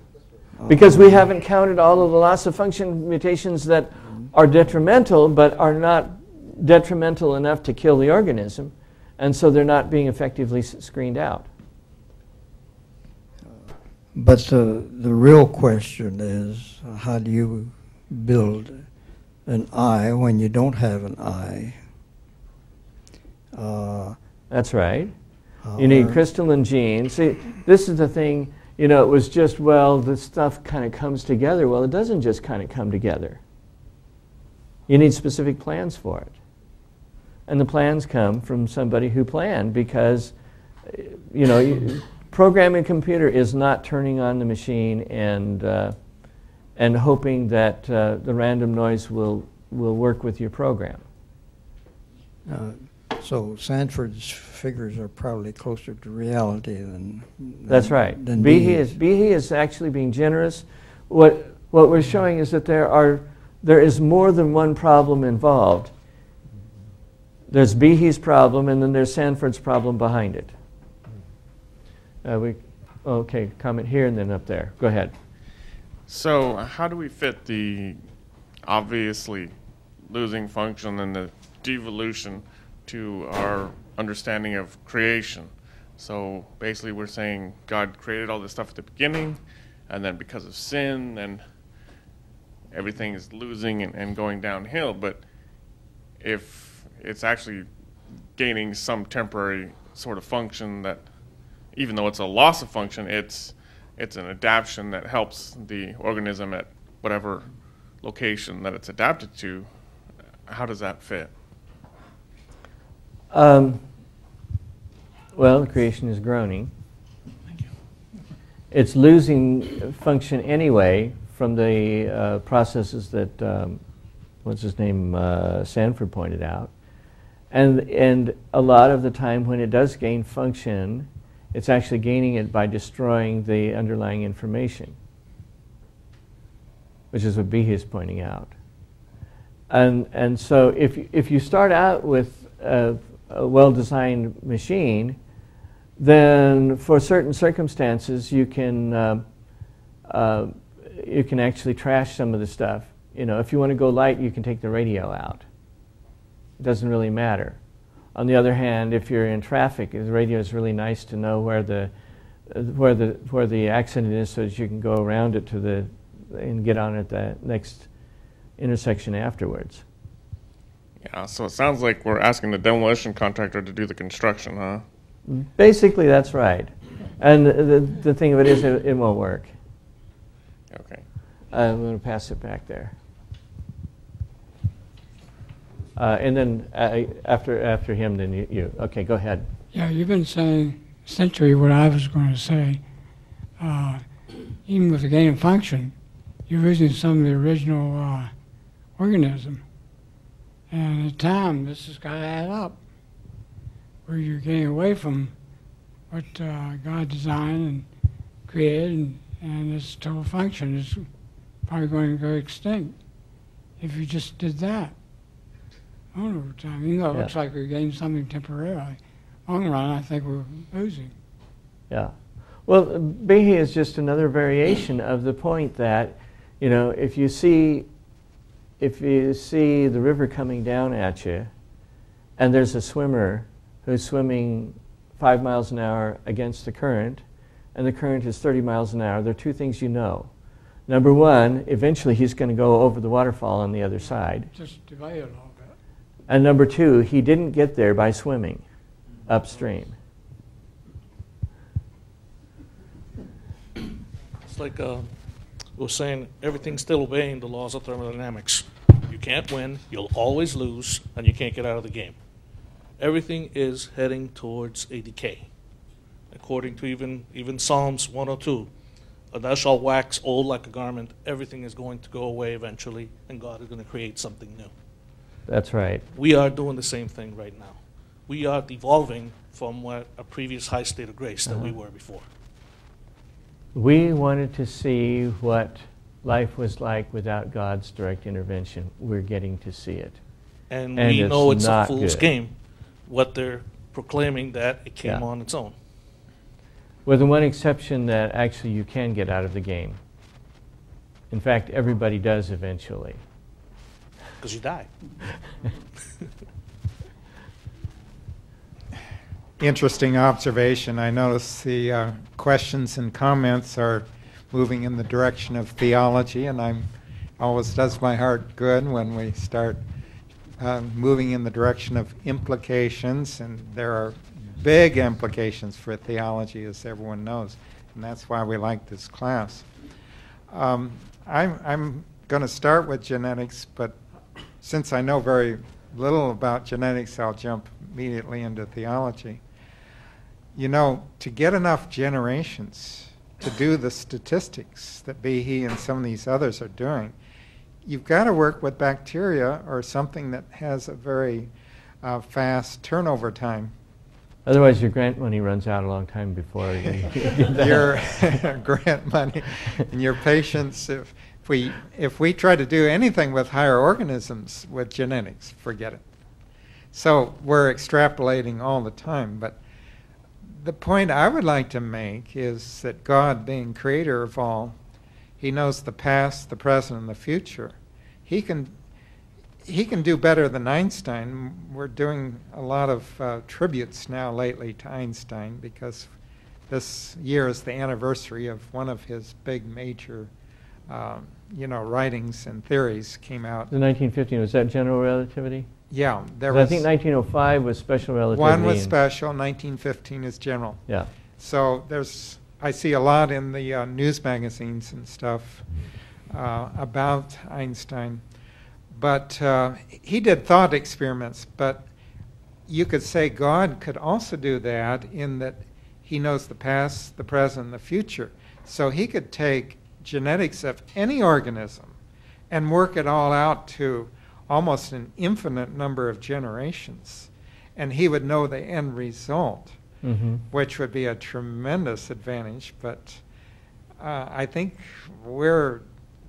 Because we haven't counted all of the loss of function mutations that are detrimental but are not detrimental enough to kill the organism, and so they're not being effectively screened out. But the, the real question is how do you build an eye when you don't have an eye? Uh, That's right. You need crystallin genes. See, this is the thing, you know, it was just, well, the stuff kind of comes together. Well, it doesn't just kind of come together. You need specific plans for it. And the plans come from somebody who planned because, you know, you, programming a computer is not turning on the machine and, uh, and hoping that uh, the random noise will, will work with your program. Uh, so Sanford's figures are probably closer to reality than. than That's right. Than Behe is, Behe is actually being generous. What, what we're showing is that there, are, there is more than one problem involved. There's Behe's problem, and then there's Sanford's problem behind it. Uh, we, okay, comment here and then up there. Go ahead. So, how do we fit the obviously losing function and the devolution to our understanding of creation. So basically, we're saying God created all this stuff at the beginning, and then because of sin, then everything is losing and, and going downhill. But if it's actually gaining some temporary sort of function that, even though it's a loss of function, it's it's an adaptation that helps the organism at whatever location that it's adapted to. How does that fit? Um, well, creation is groaning. It's losing function anyway from the uh, processes that, um, what's his name, uh, Sanford pointed out. And, and a lot of the time when it does gain function, it's actually gaining it by destroying the underlying information, which is what Behe is pointing out. And, and so if, if you start out with a, a well-designed machine, then for certain circumstances you can, uh, uh, you can actually trash some of the stuff. You know, if you want to go light, you can take the radio out. It doesn't really matter. On the other hand, if you're in traffic, the radio is really nice to know where the, where the, where the accident is so that you can go around it to the, and get on at the next intersection afterwards. Yeah, so it sounds like we're asking the demolition contractor to do the construction, huh? Basically, that's right. And the, the thing of it is, it, it won't work. Okay. I'm going to pass it back there. Uh, and then uh, after, after him, then you, you. Okay, go ahead. Yeah, you've been saying essentially what I was going to say. Uh, even with the gain of function, you're losing some of the original uh, organism. And at time, this has got to add up, where you're getting away from what uh, God designed and created, and, and its total function is probably going to go extinct if you just did that on over time. Even though it Yeah. looks like we're gaining something temporarily, long run, I think we're losing. Yeah. Well, Behe is just another variation of the point that, you know, if you see, if you see the river coming down at you, and there's a swimmer who's swimming five miles an hour against the current, and the current is 30 miles an hour, there are two things you know. Number one, eventually he's going to go over the waterfall on the other side. Just delay it a little bit. And number two, he didn't get there by swimming upstream. It's like uh, were saying, everything's still obeying the laws of thermodynamics. You can't win, you'll always lose, and you can't get out of the game. Everything is heading towards a decay. According to even, even Psalms 102, "And thou shalt wax old like a garment, everything is going to go away eventually, and God is going to create something new. That's right. We are doing the same thing right now. We are devolving from what a previous high state of grace that we Uh-huh. were before. We wanted to see what life was like without God's direct intervention. We're getting to see it. And, And we it's know it's a fool's good. game, what they're proclaiming that it came Yeah. on its own. With the one exception that actually you can get out of the game. In fact, everybody does eventually. Because you die. Interesting observation. I notice the uh, questions and comments are moving in the direction of theology, and I'm always does my heart good when we start uh, moving in the direction of implications, and there are big implications for theology, as everyone knows, and that's why we like this class. Um, I'm, I'm going to start with genetics, but since I know very little about genetics, I'll jump immediately into theology. You know, to get enough generations to do the statistics that Behe and some of these others are doing, you've got to work with bacteria or something that has a very uh, fast turnover time. Otherwise, your grant money runs out a long time before you get that. your grant money and your patience. If, if we if we try to do anything with higher organisms with genetics, forget it. So we're extrapolating all the time. But the point I would like to make is that God, being creator of all, He knows the past, the present, and the future. He can he can do better than Einstein. We're doing a lot of uh, tributes now lately to Einstein because this year is the anniversary of one of his big major, um, you know, writings and theories came out. The 1915, was that general relativity? Yeah, there was I think 1905 was special relativity. one was special, 1915 is general. Yeah. So there's, I see a lot in the uh, news magazines and stuff uh, about Einstein. But uh, he did thought experiments, but you could say God could also do that in that he knows the past, the present, and the future. So he could take genetics of any organism and work it all out to almost an infinite number of generations. And he would know the end result hmm which would be a tremendous advantage. But uh, I think we're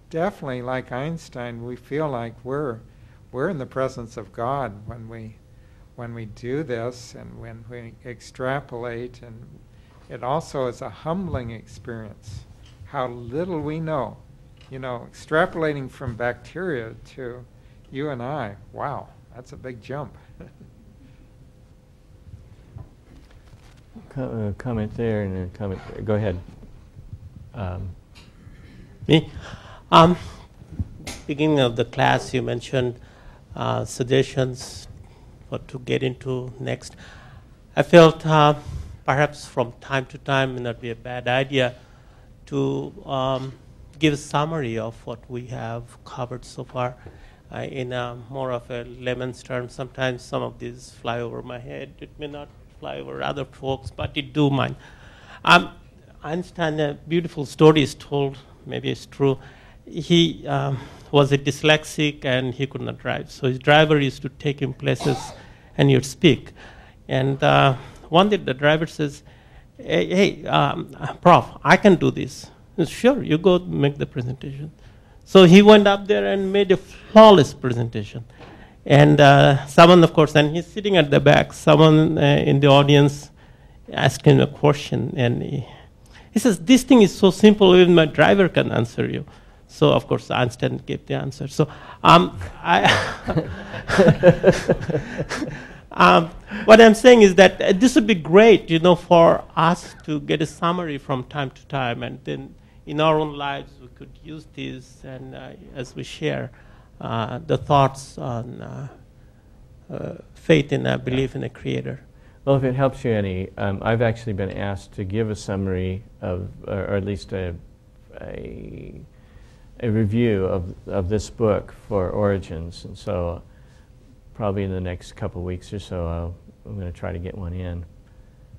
definitely like Einstein. We feel like we're we're in the presence of God when we when we do this and when we extrapolate. And it also is a humbling experience how little we know. You know, extrapolating from bacteria to you and I. Wow, that's a big jump. Co- uh, comment there and then comment. Go ahead. Um, Me? Um, beginning of the class, you mentioned uh, suggestions what to get into next. I felt uh, perhaps from time to time may not be a bad idea to um, give a summary of what we have covered so far uh, in more of a layman's term. Sometimes some of these fly over my head. It may not fly over other folks, but it do mine. Um, Einstein, a beautiful story is told, maybe it's true. He um, was a dyslexic and he could not drive. So his driver used to take him places and he'd speak. And uh, one day the driver says, Hey, hey um, Prof, I can do this. Says, sure, you go make the presentation. So he went up there and made a flawless presentation. And uh, someone, of course, and he's sitting at the back, someone uh, in the audience asked him a question, and he, he says, This thing is so simple, even my driver can answer you. So, of course, Einstein gave the answer. So, um, I um, what I'm saying is that uh, this would be great, you know, for us to get a summary from time to time, and then in our own lives we could use this, and uh, as we share uh, the thoughts on uh, uh, faith and uh, belief in a creator. Well, if it helps you any, um, I've actually been asked to give a summary of, or, or at least a, a, a review of, of this book for Origins, and so probably in the next couple weeks or so, I'll, I'm going to try to get one in,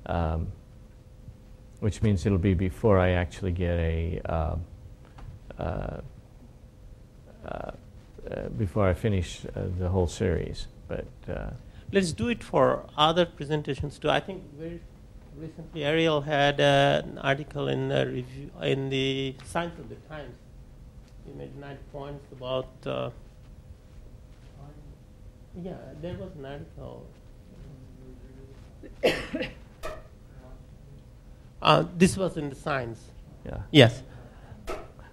um, which means it'll be before I actually get a, uh, uh, uh, uh, before I finish uh, the whole series, but. Uh, Let's do it for other presentations too. I think very recently Ariel had an article in the review in the Science of the Times. He made nine points about. Yeah, there was an article. Uh, this was in the Science. yeah. Yes.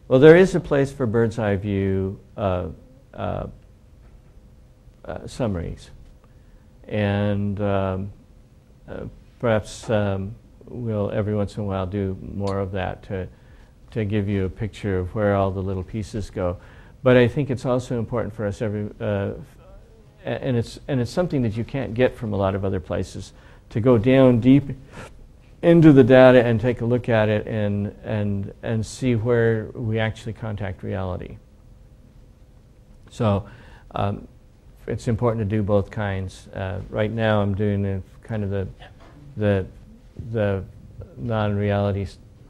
Well, there is a place for bird's eye view uh, uh, uh, summaries, and um, uh, perhaps um, we'll every once in a while do more of that to to give you a picture of where all the little pieces go. But I think it's also important for us every, uh, and it's and it's something that you can't get from a lot of other places to go down deep into the data and take a look at it and, and, and see where we actually contact reality. So um, it's important to do both kinds. Uh, right now I'm doing a, kind of the, the, the non-reality,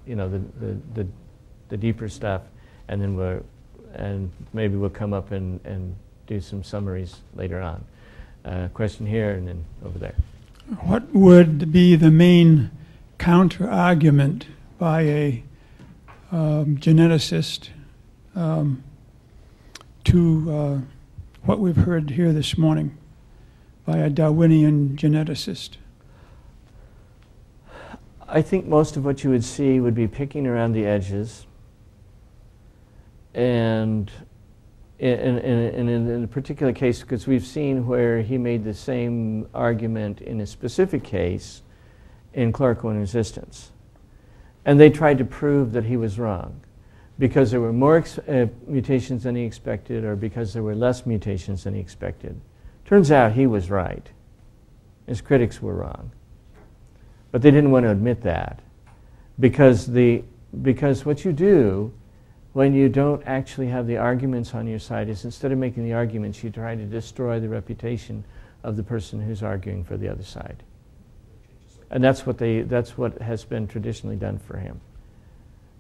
you know, the, the, the, the deeper stuff, and then we're, and maybe we'll come up and, and do some summaries later on. Uh, question here and then over there. What would be the main counter argument by a um, geneticist um, to uh, what we've heard here this morning by a Darwinian geneticist? I think most of what you would see would be picking around the edges and in, in, in, in, in a particular case, because we've seen where he made the same argument in a specific case in chloroquine resistance. And they tried to prove that he was wrong because there were more uh, mutations than he expected or because there were less mutations than he expected. Turns out he was right. His critics were wrong. But they didn't want to admit that because, the, because what you do when you don't actually have the arguments on your side is instead of making the arguments, you try to destroy the reputation of the person who's arguing for the other side. And that's what, they, that's what has been traditionally done for him.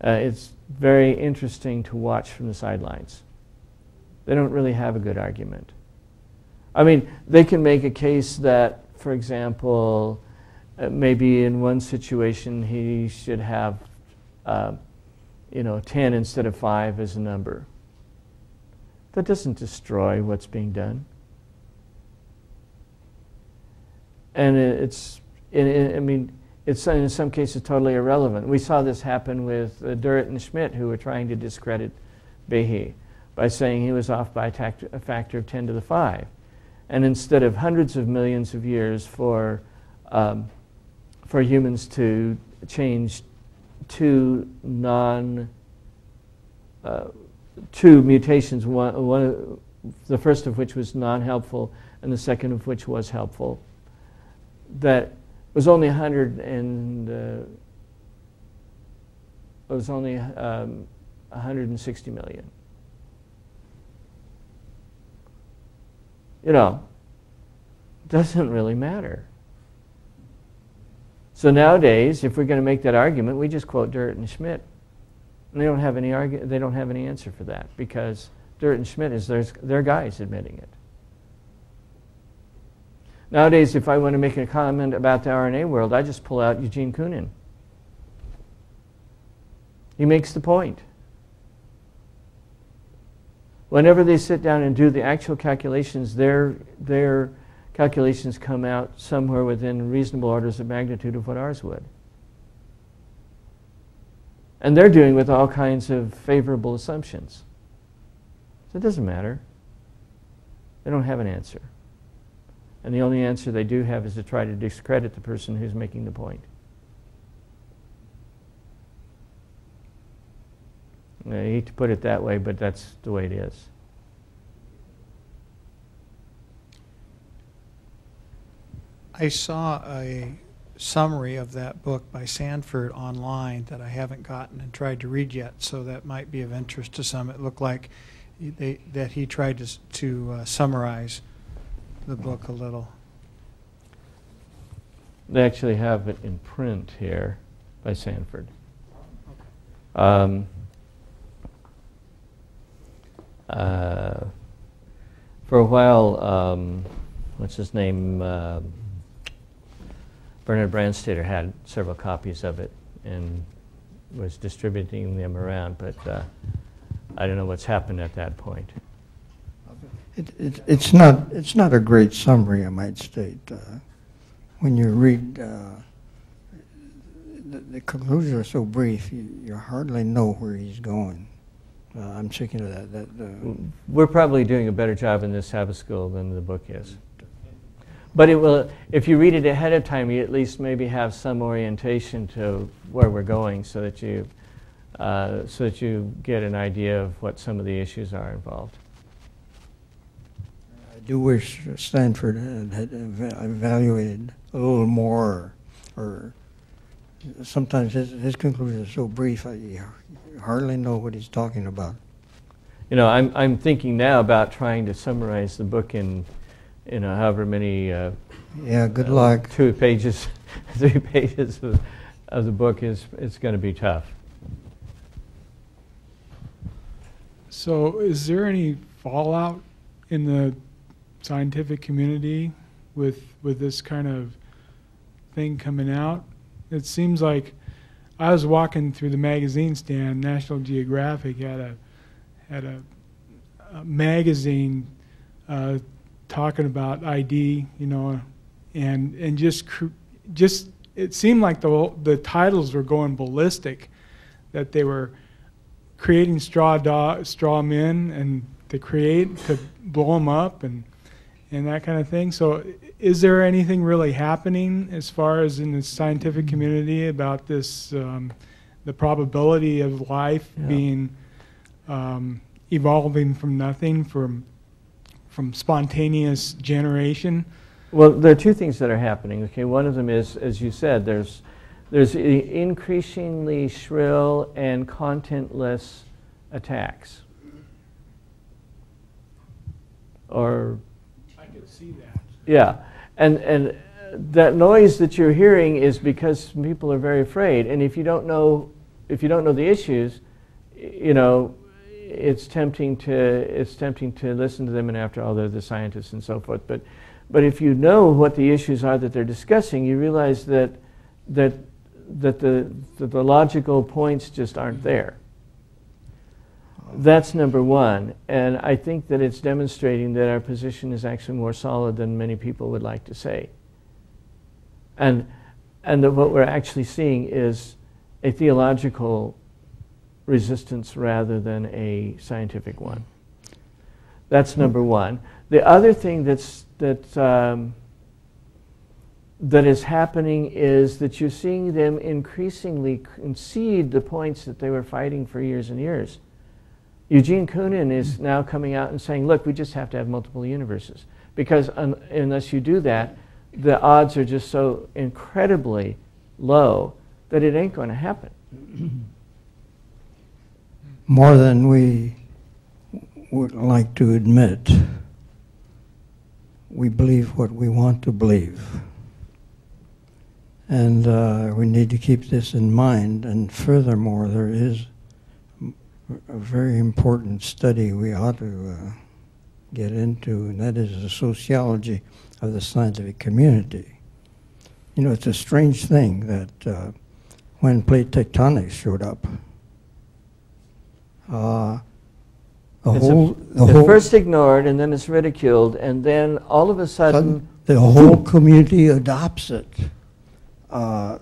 Uh, it's very interesting to watch from the sidelines. They don't really have a good argument. I mean, they can make a case that, for example, uh, maybe in one situation he should have, uh, you know, 10 instead of 5 as a number. That doesn't destroy what's being done. And it's, I mean, it's in some cases totally irrelevant. We saw this happen with uh, Durrett and Schmidt, who were trying to discredit Behe by saying he was off by a, factor of 10 to the 5. And instead of hundreds of millions of years for, um, for humans to change two non uh, two mutations, one, one, the first of which was non-helpful and the second of which was helpful, that was only 100 and uh, was only um, 160 million. You know, doesn't really matter. So nowadays, if we're going to make that argument, we just quote Durrett and Schmidt. And they don't have any argu- they don't have any answer for that because Durrett and Schmidt is their, their guys admitting it. Nowadays, if I want to make a comment about the RNA world, I just pull out Eugene Koonin. He makes the point. Whenever they sit down and do the actual calculations, their, their calculations come out somewhere within reasonable orders of magnitude of what ours would. And they're doing with all kinds of favorable assumptions. So it doesn't matter. They don't have an answer. And the only answer they do have is to try to discredit the person who's making the point. I hate to put it that way, but that's the way it is. I saw a summary of that book by Sanford online that I haven't gotten and tried to read yet, so that might be of interest to some. It looked like they, that he tried to, to uh, summarize the book a little. They actually have it in print here by Sanford. Um, uh, for a while, um, what's his name? Uh, Bernard Brandstater had several copies of it and was distributing them around, but uh, I don't know what's happened at that point. It, it, it's not, it's not a great summary, I might state. Uh, When you read, uh, the, the conclusions are so brief, you, you hardly know where he's going. Uh, I'm thinking of that, that, uh, We're probably doing a better job in this Sabbath school than the book is. But it will, if you read it ahead of time, you at least maybe have some orientation to where we're going so that you, uh, so that you get an idea of what some of the issues are involved. I do wish Sanford had, had evaluated a little more, or sometimes his, his conclusions are so brief, I you hardly know what he's talking about. You know, I'm, I'm thinking now about trying to summarize the book in, you know, however many. Uh, Yeah, good uh, luck. Two pages, three pages of, of the book is, it's going to be tough. So, is there any fallout in the scientific community with with this kind of thing coming out? It seems like I was walking through the magazine stand. National Geographic had a had a, a magazine uh, talking about ID, you know, and and just just it seemed like the the titles were going ballistic, that they were creating straw straw men and to create to blow them up and and that kind of thing. So, is there anything really happening as far as in the scientific community about this, um, the probability of life Yeah. being um, evolving from nothing, from from spontaneous generation? Well, there are two things that are happening. Okay, one of them is, as you said, there's there's increasingly shrill and contentless attacks. Or see that. yeah, and and that noise that you're hearing is because people are very afraid. And if you don't know, if you don't know the issues, you know, it's tempting to it's tempting to listen to them. And after all, they're the scientists and so forth. But but if you know what the issues are that they're discussing, you realize that that that the that the logical points just aren't there. That's number one. And I think that it's demonstrating that our position is actually more solid than many people would like to say. And, and that what we're actually seeing is a theological resistance rather than a scientific one. That's number one. The other thing that's, that, um, that is happening is that you're seeing them increasingly concede the points that they were fighting for years and years. Eugene Koonin is now coming out and saying, look, we just have to have multiple universes. Because un- unless you do that, the odds are just so incredibly low that it ain't going to happen. More than we would like to admit, we believe what we want to believe. And uh, we need to keep this in mind. And furthermore, there is a very important study we ought to uh, get into, and that is the sociology of the scientific community. You know, it's a strange thing that uh, when plate tectonics showed up, uh, the It's a- whole, the whole, first ignored and then it's ridiculed, and then all of a sudden, sudden, the whole community adopts it. Uh,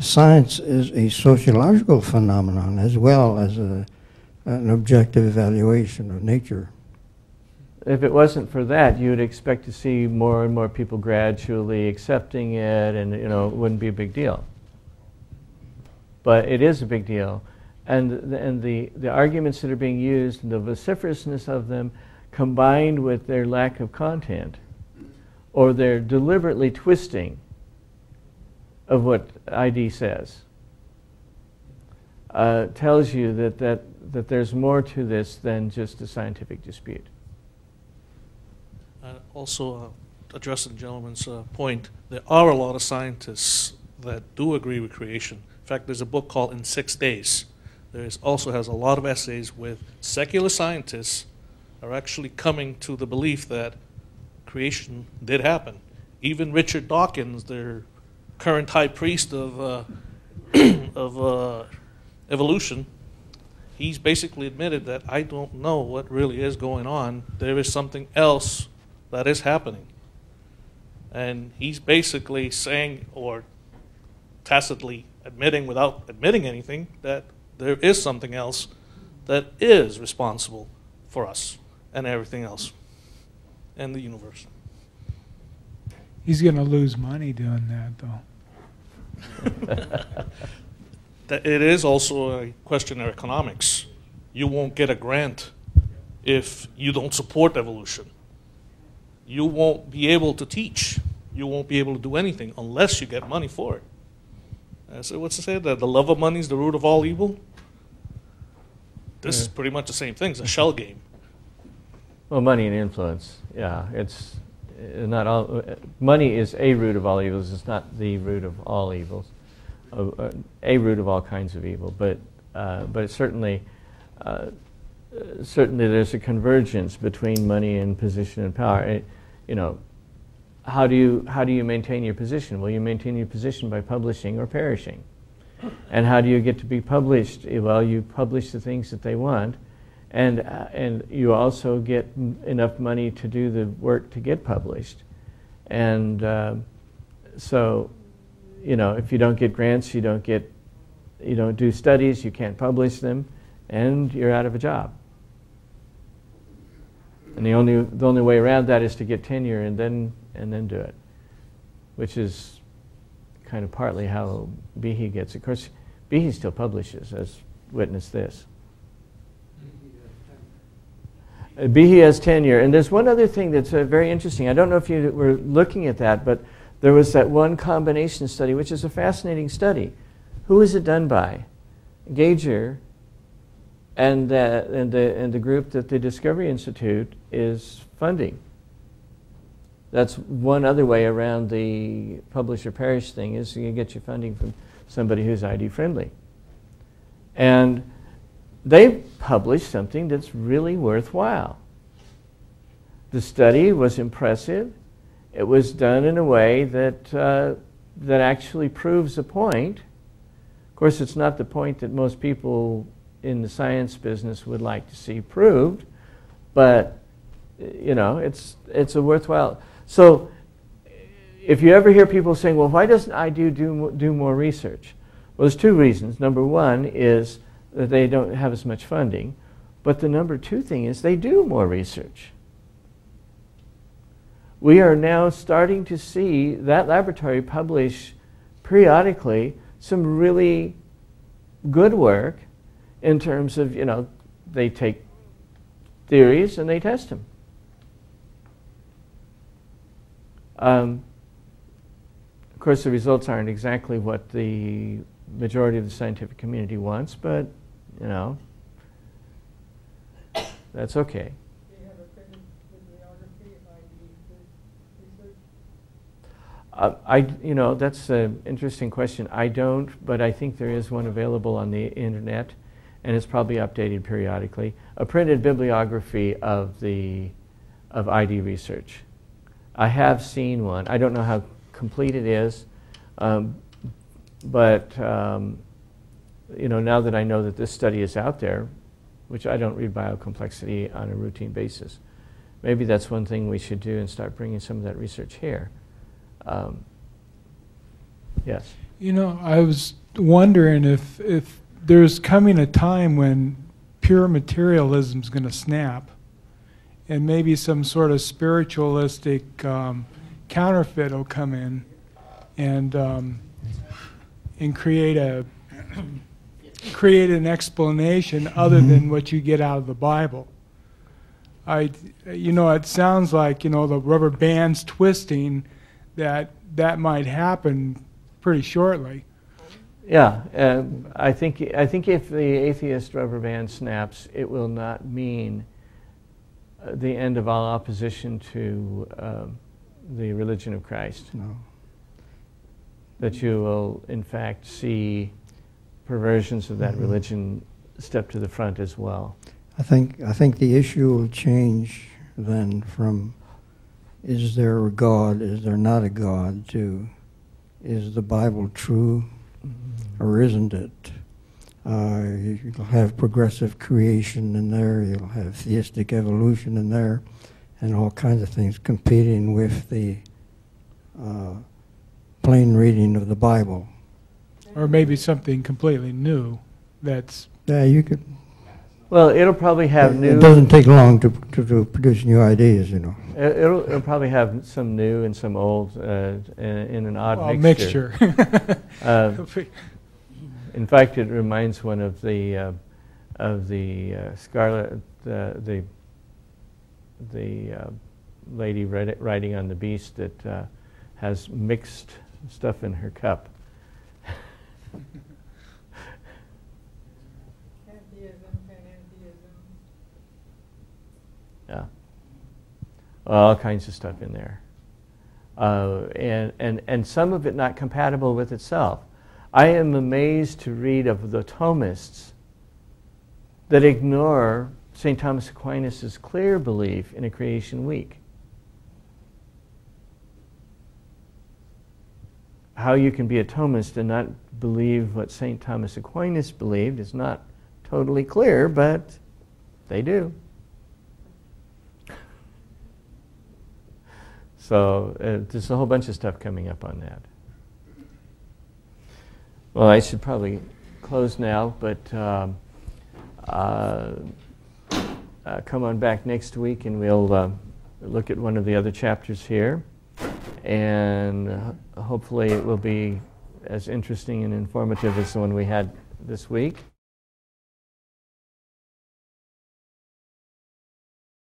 science is a sociological phenomenon as well as a, an objective evaluation of nature. if it wasn't for that, you would expect to see more and more people gradually accepting it, and you know, it wouldn't be a big deal. But it is a big deal, and the, and the the arguments that are being used, and the vociferousness of them, combined with their lack of content, or their deliberately twisting of what ID says, uh, tells you that, that that there's more to this than just a scientific dispute. Uh, Also, uh, addressing the gentleman's uh, point, there are a lot of scientists that do agree with creation. In fact, there's a book called In Six Days. There is also has a lot of essays with secular scientists are actually coming to the belief that creation did happen. Even Richard Dawkins, their current high priest of uh, of uh, evolution, he's basically admitted that I don't know what really is going on. There is something else that is happening. And he's basically saying, or tacitly admitting without admitting anything, that there is something else that is responsible for us and everything else and the universe. He's going to lose money doing that, though. It is also a question of economics. You won't get a grant if you don't support evolution. You won't be able to teach. You won't be able to do anything unless you get money for it. Uh, so what's to say that the love of money is the root of all evil? This is pretty much the same thing. It's a shell game. Well, money and influence. Yeah, it's not all. Money is a root of all evils. It's not the root of all evils. Uh, uh, a root of all kinds of evil, but uh, but certainly uh, certainly there's a convergence between money and position and power. It, you know, how do you how do you maintain your position? Well, you maintain your position by publishing or perishing. And how do you get to be published? Well, you publish the things that they want, and uh, and you also get enough money to do the work to get published, and uh, so, you know, if you don't get grants, you don't get, you don't do studies, you can't publish them, and you're out of a job. And the only, the only way around that is to get tenure and then, and then do it, which is kind of partly how Behe gets. Of course, Behe still publishes, as witness this. Uh, Behe has tenure. And there's one other thing that's uh, very interesting. I don't know if you were looking at that, but there was that one combination study, which is a fascinating study. Who was it done by? Gauger and, the, and, the, and the group that the Discovery Institute is funding. That's one other way around the publisher parish thing is you get your funding from somebody who's ID friendly. And they published something that's really worthwhile. The study was impressive. It was done in a way that, uh, that actually proves a point. Of course, it's not the point that most people in the science business would like to see proved, but you know, it's, it's a worthwhile. So if you ever hear people saying, well, why doesn't IDU do, do more research? Well, there's two reasons. Number one is that they don't have as much funding. But the number two thing is they do more research. We are now starting to see that laboratory publish periodically some really good work in terms of, you know, they take theories and they test them. Um, of course, the results aren't exactly what the majority of the scientific community wants, but you know, that's okay. Uh, I, you know, that's an interesting question. I don't, but I think there is one available on the internet, and it's probably updated periodically. A printed bibliography of the of ID research. I have seen one. I don't know how complete it is, um, but um, you know, now that I know that this study is out there, which I don't read biocomplexity on a routine basis, maybe that's one thing we should do and start bringing some of that research here. Um, yes. You know, I was wondering if if there's coming a time when pure materialism is going to snap, and maybe some sort of spiritualistic um, counterfeit will come in, and um, and create a create an explanation other mm-hmm. than what you get out of the Bible. I, you know, it sounds like you know the rubber band's twisting, that that might happen pretty shortly. Yeah, uh, I think I think if the atheist rubber band snaps, it will not mean uh, the end of all opposition to uh, the religion of Christ. No. That you will, in fact, see perversions of that mm-hmm. religion step to the front as well. I think I think the issue will change then from is there a God, is there not a God, to is the Bible true mm-hmm. or isn't it? Uh, you'll have progressive creation in there, you'll have theistic evolution in there, and all kinds of things competing with the uh, plain reading of the Bible or maybe something completely new that's Yeah, you could, Well, it'll probably have new. it doesn't take long to, to, to produce new ideas, you know. it- It'll, it'll probably have some new and some old uh, in, in an odd well, mixture. mixture. Uh, in fact, it reminds one of the uh, of the uh, Scarlet the the the uh, lady write- riding on the beast that uh, has mixed stuff in her cup. Yeah. All kinds of stuff in there. Uh, and, and, and some of it not compatible with itself. I am amazed to read of the Thomists that ignore St. Thomas Aquinas' clear belief in a creation week. How you can be a Thomist and not believe what St. Thomas Aquinas believed is not totally clear, but they do. So uh, there's a whole bunch of stuff coming up on that. Well, I should probably close now, but um, uh, uh, come on back next week and we'll uh, look at one of the other chapters here. And uh, hopefully it will be as interesting and informative as the one we had this week.